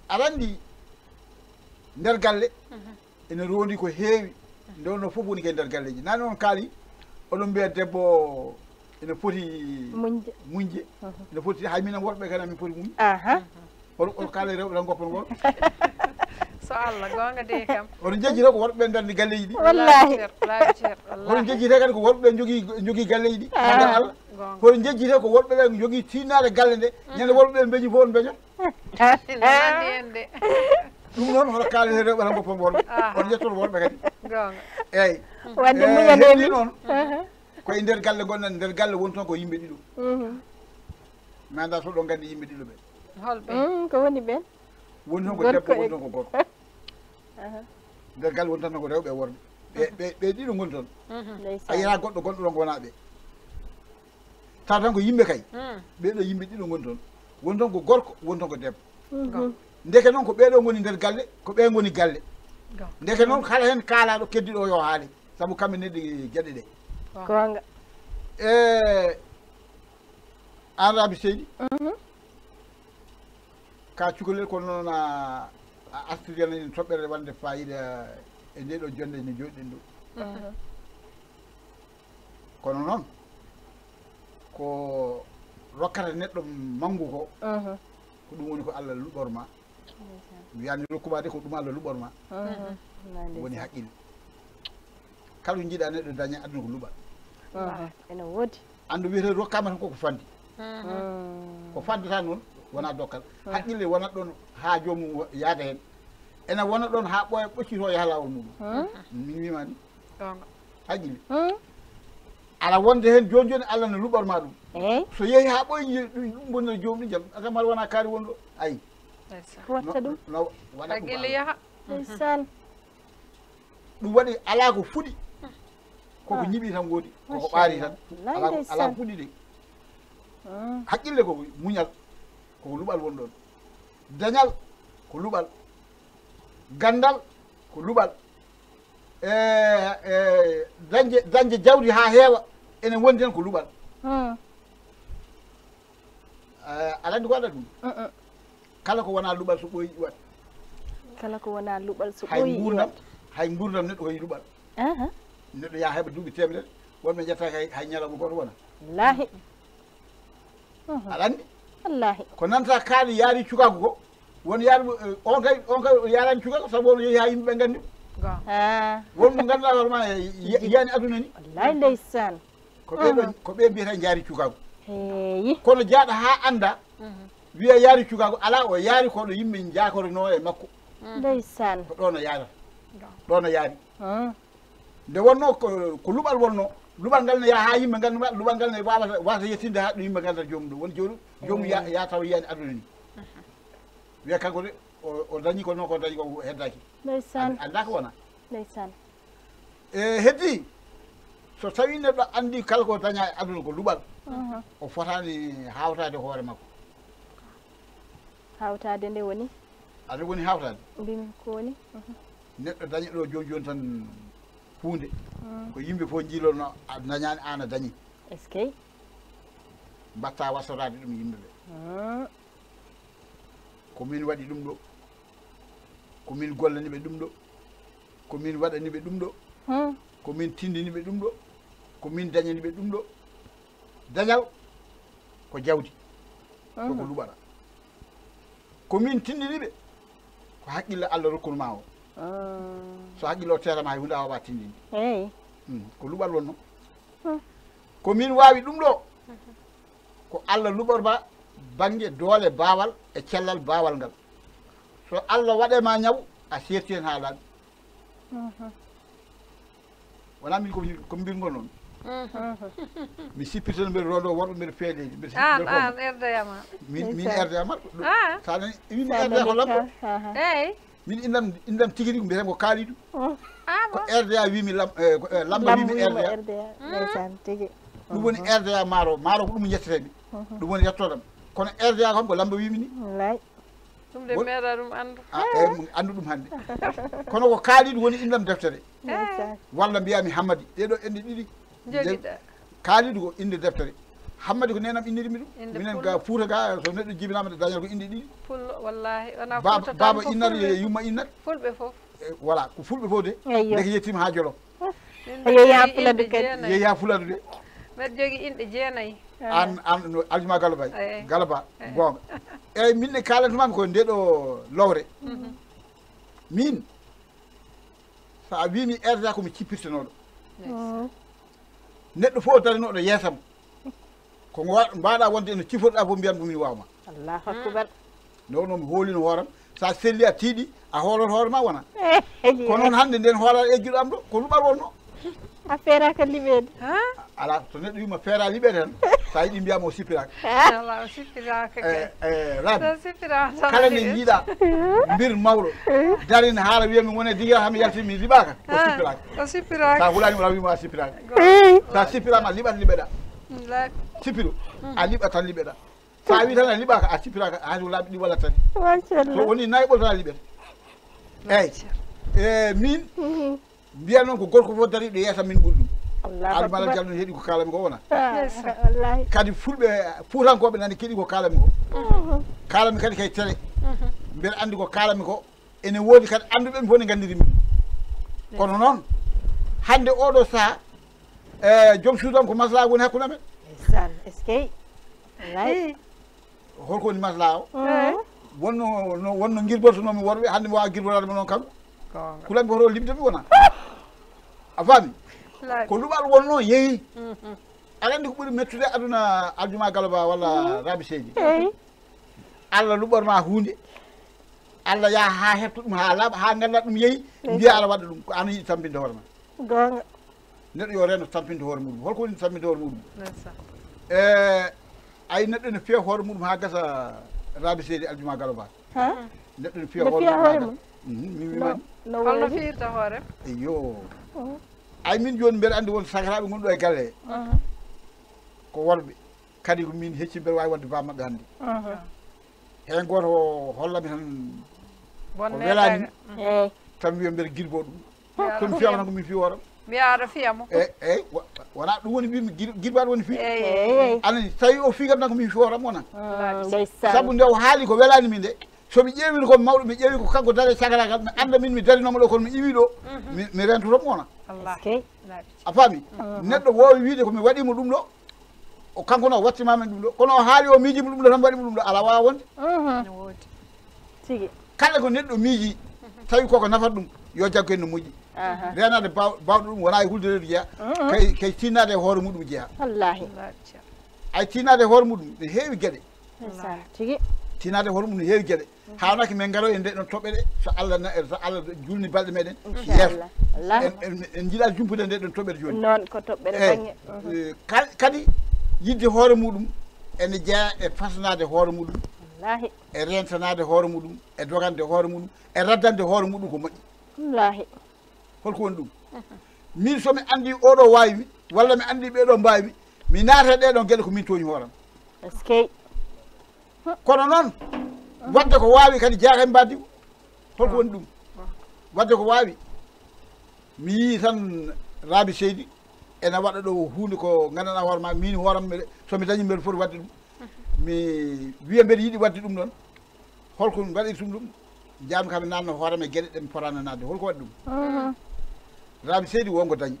aɗa andi nder galle ene rondi ko heewi. Nde wonno fof woni koye nder galleji nani on kaali oɗon mbiya debbo ene foti muñde muñje ene foti hay minen worɓe kadi amin foti muñ aha. Oɗo e rewɓe tan goppan so allah gonga de kam. Oɗo jejjita ko worɓeɓe dandi galleji ɗi? Wallahi. Laaɓi ceer oɗon jejjita kadi ko worɓeɓe jogui jogui galleji ɗi? Ah. Andal allah. Hoɗon jejjite ko worɓeɓe jogui tinnade galle nde. Mm. Ñande worɓeɓe beñi fof on beñon nandi en de. Ɗum noon hono kaalete rewɓe tan goppon worɓe ah. oɗo jettoto worɓe kadi. Gonga eyyi wadde eh, muñaneni noon uh-huh. koye nder galle gonɗen nder galle woni toon ko yimɓe ɗiɗo mi mm-hmm. anda to ɗon gandi yimɓe ɗiɗo ɓe holɓe mm, ko woni ɓen woni toon ko debbo woni toon ko gorko nder galle woni tan ko rewɓe e worɓe ɓe ɓe- ɗiɗo goni toon a yiyata goɗɗo gonɗo ɗon gona ɓe taw tan ko yimɓe kay ɓeɗo yimɓe ɗiɗo goni toon woni toon ko gorko woni toon ko debbo ndeke noon ko ɓeɗo goni nder galle ko ɓe goni galle gonga ndeke noon kala hen kaalaɗo keddiɗo o yo haali saabu kamɓe neddi gueɗe ɗe gonga e an rabi seydi ka cukalel kono noon a a artirene en toɓɓere wande fayida e nde ɗo jonde ne joɗɗen ɗo kono noon ko rokkata neɗɗo manggu ko ko ɗum woni ko allah luɓorma. Wiyani rokkuma de ko ɗum allah luɓorma. Woni haqqille. Kala ko jiiɗa neɗɗo daña aduna ko luɓal ene woodi. Andu wiyete rokkama tan koko fandi. Ko fandata noon wona dokkal haqqille wonat ɗon ha jomum yaada hen. Ene wona ɗon ha ɓooya ɓoccito yaha lawol muɗum min wimani haqqille ala wonde hen joni joni allah ne luɓorma ɗum. Eyyi so yeehi ha ɓoyi ɗum bonnere jomum ɗi jaam asamal wona kaari wonɗo? Ayi. Watta ɗum? Haqqille yaha. Ndeysan ɗum waɗi ala ko fuɗi. Koko ñiɓi tan woodi koko ɓaari tan. Ala ko- fuɗi de. Haqqille ko muñal luɓal woni ɗon dañal ko luɓal gandal ko luɓal e e dañde dañde jawdi ha heewa ene wondi hen ko luɓal Eh, aɗa andi ko waɗa ɗum kala ko wona luɓal so ɓooyi iwat kala ko wona luɓal so hay ɓooyi gurdam hay gurdam neɗɗo luɓal aha. Neɗɗo yaha heɓa duuɓi temedere wonɓe jetta hay hay ñalawma goto wona. Wallahi. Aɗa andi wallahi. Ko nanta kaali yaari cukagu ko won yaari on kay on kay yarani cukagu saabu on yeehi ha. Yimɓeɓe gandi ha wonmo ganduɗa hoorema yiyani aduna ni. Wallahi ndeysan. Ko ɓeɗo ko ɓe mbiyata jaari cukagu heeyi kono jaaɗo ha anda wiya yaari cukagu ala o yaari koɗo yimɓe jakorono e makko. Ndeysan. Ko ɗon o gonga ɗon o yaari nde wonno ko ko luɓal wonno. Luɓal ngal ne yaha ha yimɓe ganduma luɓal ngal ne wawata wawata yettinde ha ɗo yimɓe ɗo woni joni jomum ya ya taw yiyani aduna ni wiya kanko de o- dañi ko noon ko dañi ko heddaki ndeysan annda ko wona ndeysan e heddi so tawi neɗɗo andi kala ko daña e aduna ko luɓal o fotani hawtade hoore makko hawtade nde woni? Aɗa woni hawtade mbimi ko woni? Neɗɗo dañi ɗo joni joni tan hunde. Mm. ko yimɓe fof jiilono a dañani an a dañi. Est ce que mbatta wasorade ɗum yimɓe ɓe ah. komin waɗi ɗum ɗo komin gollani ɓe ɗum ɗo komin waɗani ɓe ɗum ɗo ah. komin tindini ɓe ɗum ɗo komin dañani ɓe ɗum ɗo dañal ko jawdi koko luɓana komin tindini ko ah. haqqille allah rokkunu o. So haqqille o terama hay hunde awawa tindinde eyi hmm, ko luɓal wonno. Komin wawi ɗum ɗo ko allah luɓorma bangue doole bawal e cellal bawal ngal. So allah waɗema ñaw a serti hen haalaɓe mhm. wona min ko mbingo noon. Mhm. Mi sippiri tan mbiɗa roɗo worɓe mi peeleji ah erdeyama. Min erdeyama. Ah. Sana min erde ko lamɗo eyyi mi indam indam tigi rigui mbiyeten ko kaali oh. ah ko rda wimi lamba wimi rda ɗum woni mhm. rda maaro maaro ko mi yettetemi ɗum woni yettodam kono rda kam ko lamba wimi ni ɗum de meeɗa ɗum andu Ah, eyi anndu ɗum hannde kono ko kaaliɗo woni indam deftere walla mbiyami hammadi ɗeɗo ende ɗiɗi joguiɗa kaaliɗo ko inde deftere hammadi ko nenam innirimi ɗum minen ga fuuta ga so neɗɗo jibinama ɗe dañal ko inde ɗiɗi pullo wallahi wona baba innat e yumma innat fulɓe foof Eh, voilà ko fulɓe fof de ndeke yettima ha jolo yeeya Fuladu kadi. yeeya fuladu de mbeɗa jogui inɗe jeenayyi an an aljuma galaba galaba gonga. Eyyi min ne kalantumami ko nde ɗo lowre. Min sa wimi erda komi cippirtenoɗo Mm. neɗɗo fof darinoɗo yeesam ko mbaɗa wonde eno cifotoɗa fof mbiyan mumin wawma allahu akbar. No noon mi hoolino hooram. Sa selli a tiiɗi a hoolot hoore ma wona ko noon hannde nden hoolal eggiɗo am ɗo ko luɓar wonno affaire ka liɓede ha? Ala so neɗɗo wima feera liɓede tan sa yiɗi mbiyama o sippiraka ala o sippiraka e e so sippirama tan kala nde jiiɗa mbir mawɗo. Darine haala wiyami wone digira hami yalti mi liɓaka o sippiraka o sa sippiraka hulani wala wima a sippiraka sa sippirama a liɓat liɓeɗa sippiɗo a liɓat tan liɓeɗa sa wi tan a liɓaka a sippiraka haali laaɓi ɗi walla tani. So woni nayi ɓol tan a liɓete eyyi e min mbiya noon ko gorko fof dariɗo yeesam min ɓuuri an akbar jalno heeɗi ko kalami ko wona kadi fulɓe fuutankoɓe nani keeɗi ko kalami ko kalami kadi kay télé mbeɗa andi ko kalami ko ene woodi kadi anduɓe mi fof ne gandiri min kono noon hande oɗo saaha e joom suudan ko masla woni hakkude amen holko woni masla o Mhm. wonno no wonno guirbotonomi worɓe hande mi wawa mo noon kam ko to limtami wona a faami ko luɓal wonno yeehi aɗa andi ko ɓuuri mettude aduna aljuma galaba walla rabi eyyi allah luɓorma hunde allah yaha ha hefta ɗum ha laaɓa ha ganda ɗum yeehi mbiya aɗa waɗa ɗum ko an yiɗi tampinde hoore ma gonga neɗɗo yo reno tampinde hoore muɗum holko woni tampinde hoore muɗum e ayi neɗɗo ne fiya hoore muɗum ha gasa rabi seydi aljuma galaba neɗɗo ne fiya hoore muɗum? Mhm, mi wimani no holno woodi firta hoore. Eyo Mhm. ay min joni mbeɗa andi won sakiraɓe gonɗo e galle. He Mhm. ko worɓe kadi ko min hecci mbeɗa wawi wonde bammaɓe hannde. Mhm. hen goto hollami tan bon Ko welani. neɗaga eyyi tan wiya mbeɗa guirbo ɗum. Komi fiyama tan komin fi horam mbiya aɗa fiyamo. E eyyi wa- wona ɗum woni mbimi guirbaɗo woni fi eyyi eyyi anani so tawi o fi kam tan komin fi horam wona Mhm. ndeysan saabu nde o haali ko welani min de somi ƴeewino komi mawɗo mi ƴeewi ko kanko dare sagaragal mi anda min mi darinomo ɗo kono mi iwi ɗo mi- mi rentotomo wona a faami neɗɗo wowi wiide komi waɗimo ɗum ɗo o kanko no wattimamen ɗum ɗo kono o haali o miijimo ɗum ɗo tan waɗimo ɗum ɗo ala wawa wonde Mhm. tigi kala ko neɗɗo miiji tawi koko nafata ɗum yo jaggo hen no moƴƴi renade baw- bawɗo ɗum wona e hulderedu jeeya Mhm. kay kay tinnade e hoore muɗum jeeya wallahi ay tinnade e hoore muɗum ne heewi gueɗe tigi tinnade e hoore muɗum ne heewi gueɗe hawnaki min ngaro e nde ɗon toɓɓe ɗe so allah so allah julni balɗe meɗen. Yeeso en jiiɗa jumpude nde ɗon toɓɓere joni. Noon ko toɓɓere baŋŋe kadi yidde hoore muɗum ene jeeya e fasanade hoore muɗum wallahi. e rentanade hoore muɗum e dogande hoore muɗum e raddande hoore muɗum ko moƴƴi. Wallahi. Holko woni ɗum. Min somi andi oɗo wawi walla mi andi ɓeɗo mbawi mi naata e ɗeɗon gueɗe ko min tooñi hooram. Eskey kono noon wadde ko wawi kadi jeexa mbaddi holko woni ɗum. Wadde ko wawi mi yii tan raabi seydi ene waɗa ɗo hunde ko gandanɗa hoore ma min hooram mbeɗe somi dañi mbeɗa foti wadde ɗum. Mi wiya mbeɗa yiiɗi wadde ɗum ɗon holko waɗiri tum ɗum jami kam nanno hooram e gueɗe ɗe mi potano nadde holko waɗi ɗum. Raabi seydi wonko dañi.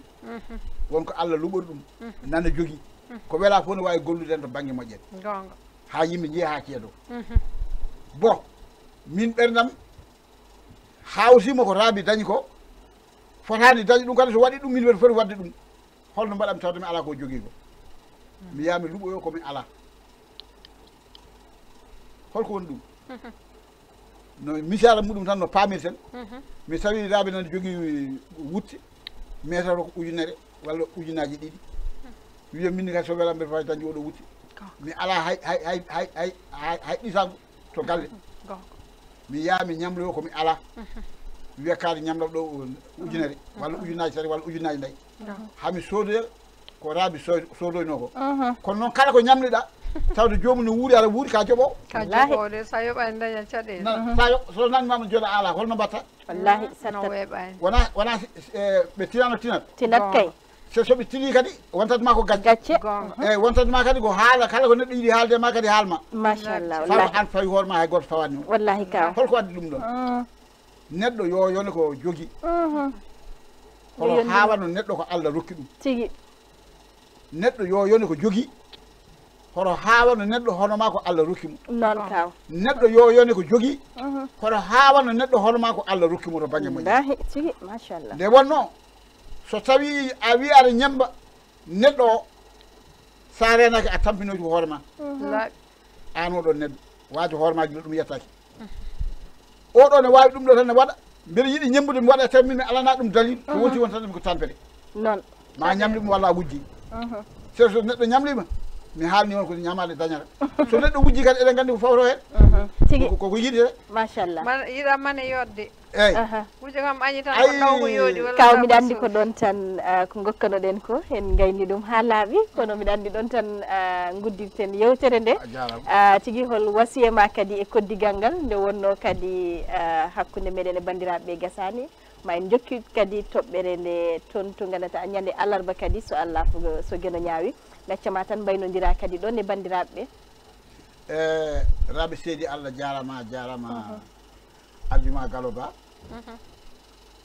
Wonko allah luɓori ɗum. Nana jogui ko wela fof ne wawi gollude en to banggue moƴƴere. Ha yimɓe jiiya ha ceedo bon min ɓerdam hawsima ko raabi dañi ko fotani dañi ɗum kadi so waɗi ɗum min mbeɗa foti wadde ɗum. Holno mbaɗami tawde mi ala ko jogui ko. Mi yami luɓoyo komi ala. Holko woni ɗum. No misara muɗum tan no pamirten mi tawi raabi nane jogui wutte metero ko ujunere walla ujunaji ɗiɗi. Wiya minni kadi so welam mbeɗa fawi dañde oɗo wutte mi ala hay hay hay hay hay hay ɗisago to galle mi yaha mi ñamloyo komi ala. Wiya kaade ñamlam ɗo ujunere walla ujunaji tati walla ujunaji nayyi hami soodoya ko raabi so- sodoyno ko kono noon kala ko ñamliɗa tawde jomum no wuuri ala wuuri ka jooɓo ka Wallahi. joɓode sa yoɓani daña caɗele sa so nanmama jooɗa ala holno mbatta? Wallahi sattat wona wona eh, ɓe tinano tinat. Tinat kay so soɓe tini kadi wontatma ko gacce gacce eyyi wontatma kadi ko haala kala ko neɗɗo yiiɗi haalde ma kadi haalma. Machallah an fawi hoorema hay goto fawani wallahi kaw holko waddi ɗum ɗon. Neɗɗo yo yone ko jogui yondini. hawano neɗɗo ko allah rokki ɗum. Tigi. Neɗɗo yo yone ko jogui hono hawano neɗɗo hono ma ko allah rokkimo noon kaw neɗɗo yo yone ko jogui hono hawano neɗɗo hono ma ko allah rokkimo to banggue moƴƴi. Wallahi tigi machallah nde wonno so tawi a wi aɗa ñamba neɗɗo o sa renaki a tampinoji ko hoore ma laaɓi an oɗon neɗɗo. Waade hoore ma ɗum yettaki oɗo ne wawi ɗum ɗo tan ne waɗa mbeɗa yiiɗi ñambude mi waɗa tawi min mi alana ɗum dalil ko wonti won tan ko tampere. Noon ma ñamlimo walla a wujji. So so neɗɗo ñamlima mi haalni on ko ñamade dañata. So neɗɗo wujji kadi eɗen gandi ko fawto hen tigi. Ko- koko yiide de. Machallah. Man yiɗa mane yodde eyyi aha. Kuje kam añi tan ko taw ko yooɗi walla kaw miɗa ko andi ko ɗon tan ko gokkanoɗen ko en gayni ɗum ha laaɓi kono miɗa andi ɗon tan guddirten yewtere nde a jarama Ah, tigi hol wasiya ma kadi e koddigal ngal nde wonno kadi ah, hakkude meɗen e bandiraɓe ɓe gasani ma en jokki kadi toɓɓere nde toon to ganata ñande alarba kadi so allah so gueno ñaawi gaccama tan mbaynodira kadi ɗon e bandiraɓe ɓe e raɓe seedi allah jarama jarama. Aljuma galo ba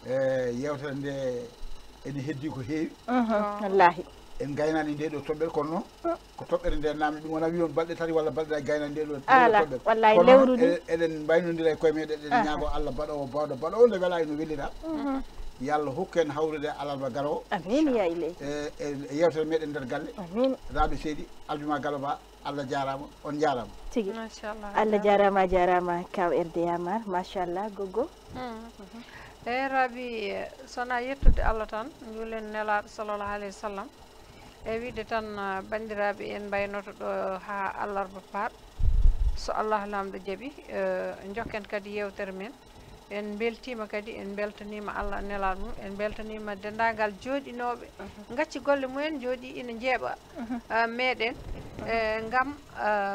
e yewtere nde ene heddi ko heewi wallahi en gaynani nde ɗo toɓɓere kono noon ko toɓɓere nde namdi ɗum wona wi on balɗe tati walla balɗe gaynani nde ɗo Ala, wallahi lewrudu. e- eɗen mbaynodira e koye meɗen eɗen ñaago allah baɗowo bawɗo baɗowo nde wela eno welira yo allah hokku en hawrude alarba garowo amin ya iley e e yewtere meɗen nder galle amin raɓe seedi aljuma galo ba allah jarama on jarama tigi machallah allah jarama a jarama kaw erde yamar machallah goggo eyi rabi sona yettude allah tan juulen nelaɗo sallallah alayhi wa sallam. E wiide tan eh, bandiraɓe en mbaynoto ɗo ha allarba paaɗ so allah lamɗo jaaɓi jokken kadi yewtere men. En beltima kadi en beltanima allah nelaɗo mum en beltanima dendagal jooɗinoɓe gacci golle mumen jooɗi ina jeeɓa meɗen e gam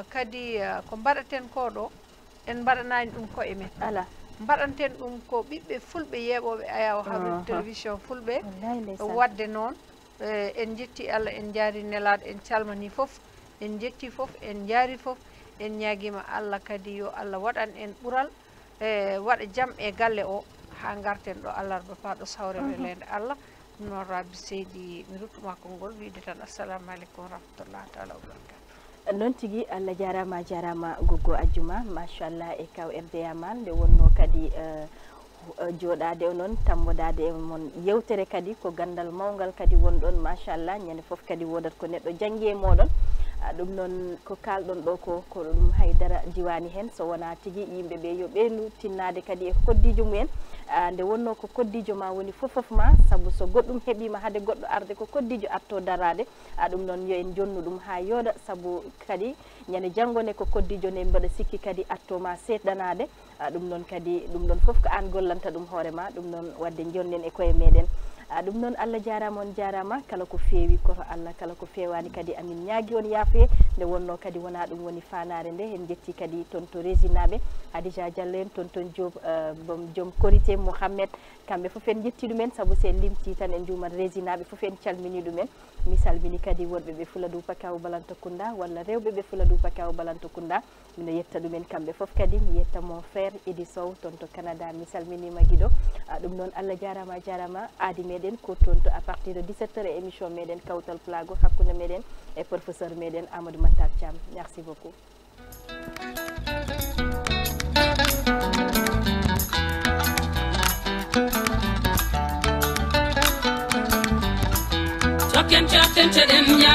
kadi ko mbaɗaten ko ɗo en mbaɗanani ɗum koye men. Ala. mbaɗanten ɗum ko ɓiɓɓe fulɓe yeɓoɓe ayaw haarude télévision fulɓe wadde noon eh, en jetti allah en jaari nelaɗo en calmani foof en jetti foof en jaari foof en ñaguima allah kadi yo allah waɗan en ɓuural e eh, waɗa jaam e galle o. Ha garten ɗo allarba paɗo sawreme welede allah. Ɗum noon rabbi seydi mi rottuma konngol wiide tan assalamu aleykum wa rahmatullahi taala wabarakatu noon tigui allah jarama a jarama goggo ajjuma. Machallah e kaw rda ma nde wonno kadi eh, eh, jooɗade o noon tammodade e moon e yewtere kadi ko gandal mawgal kadi wonɗon machallah ñande foof kadi wodat ko neɗɗo janggui e moɗon. Ah, ɗum noon ko kalɗon ɗo ko ko ɗum haydara diwani hen. So wona tigui yimɓe ɓe yo ɓeynu tinnade kadi e koddijo mumen. Ah, nde wonno ko koddijo ma woni fofof ma saabu so goɗɗum heeɓima haade goɗɗo arde ko koddijo atto darade. Ah, ɗum noon yo en jonnu ɗum ha yooɗa saabu kadi ñande janggone ko koddijo nde mbaɗa sikki kadi attoma seeɗanade ɗum noon kadi ɗum ɗon foof ko an gollanta ɗum hoorema ɗum noon wadde jonnen e koye meɗen. Ah, ɗum noon allah jarama on jarama kala ko feewi koto allah kala ko fewani kadi amin ñaagui on yaafoye nde wonno kadi wona ɗum woni fanare nde en jetti kadi toon to résinaɓe adija diallo en toon toon joom ah, joom korité mouhammed kamɓe fof en jetti ɗumen saabu sen limti tan en juumat résinaɓe fof en calmini ɗumen mi salmini kadi worɓe ɓe fuladou pakaw balanta kounda walla rewɓe ɓe fuladou pakaw balanta kounda miɗo yetta ɗumen kamɓe fof kadi mi yetta mon frère idi sow toon to canada. Mi salminima guiɗo ɗum noon allah jarama jarama aadi meɗen ko toon to à partir de 17 heures e émission meɗen kawtal plago hakkude meɗen e professeur meɗen amadou matar thiam. attention them yeah.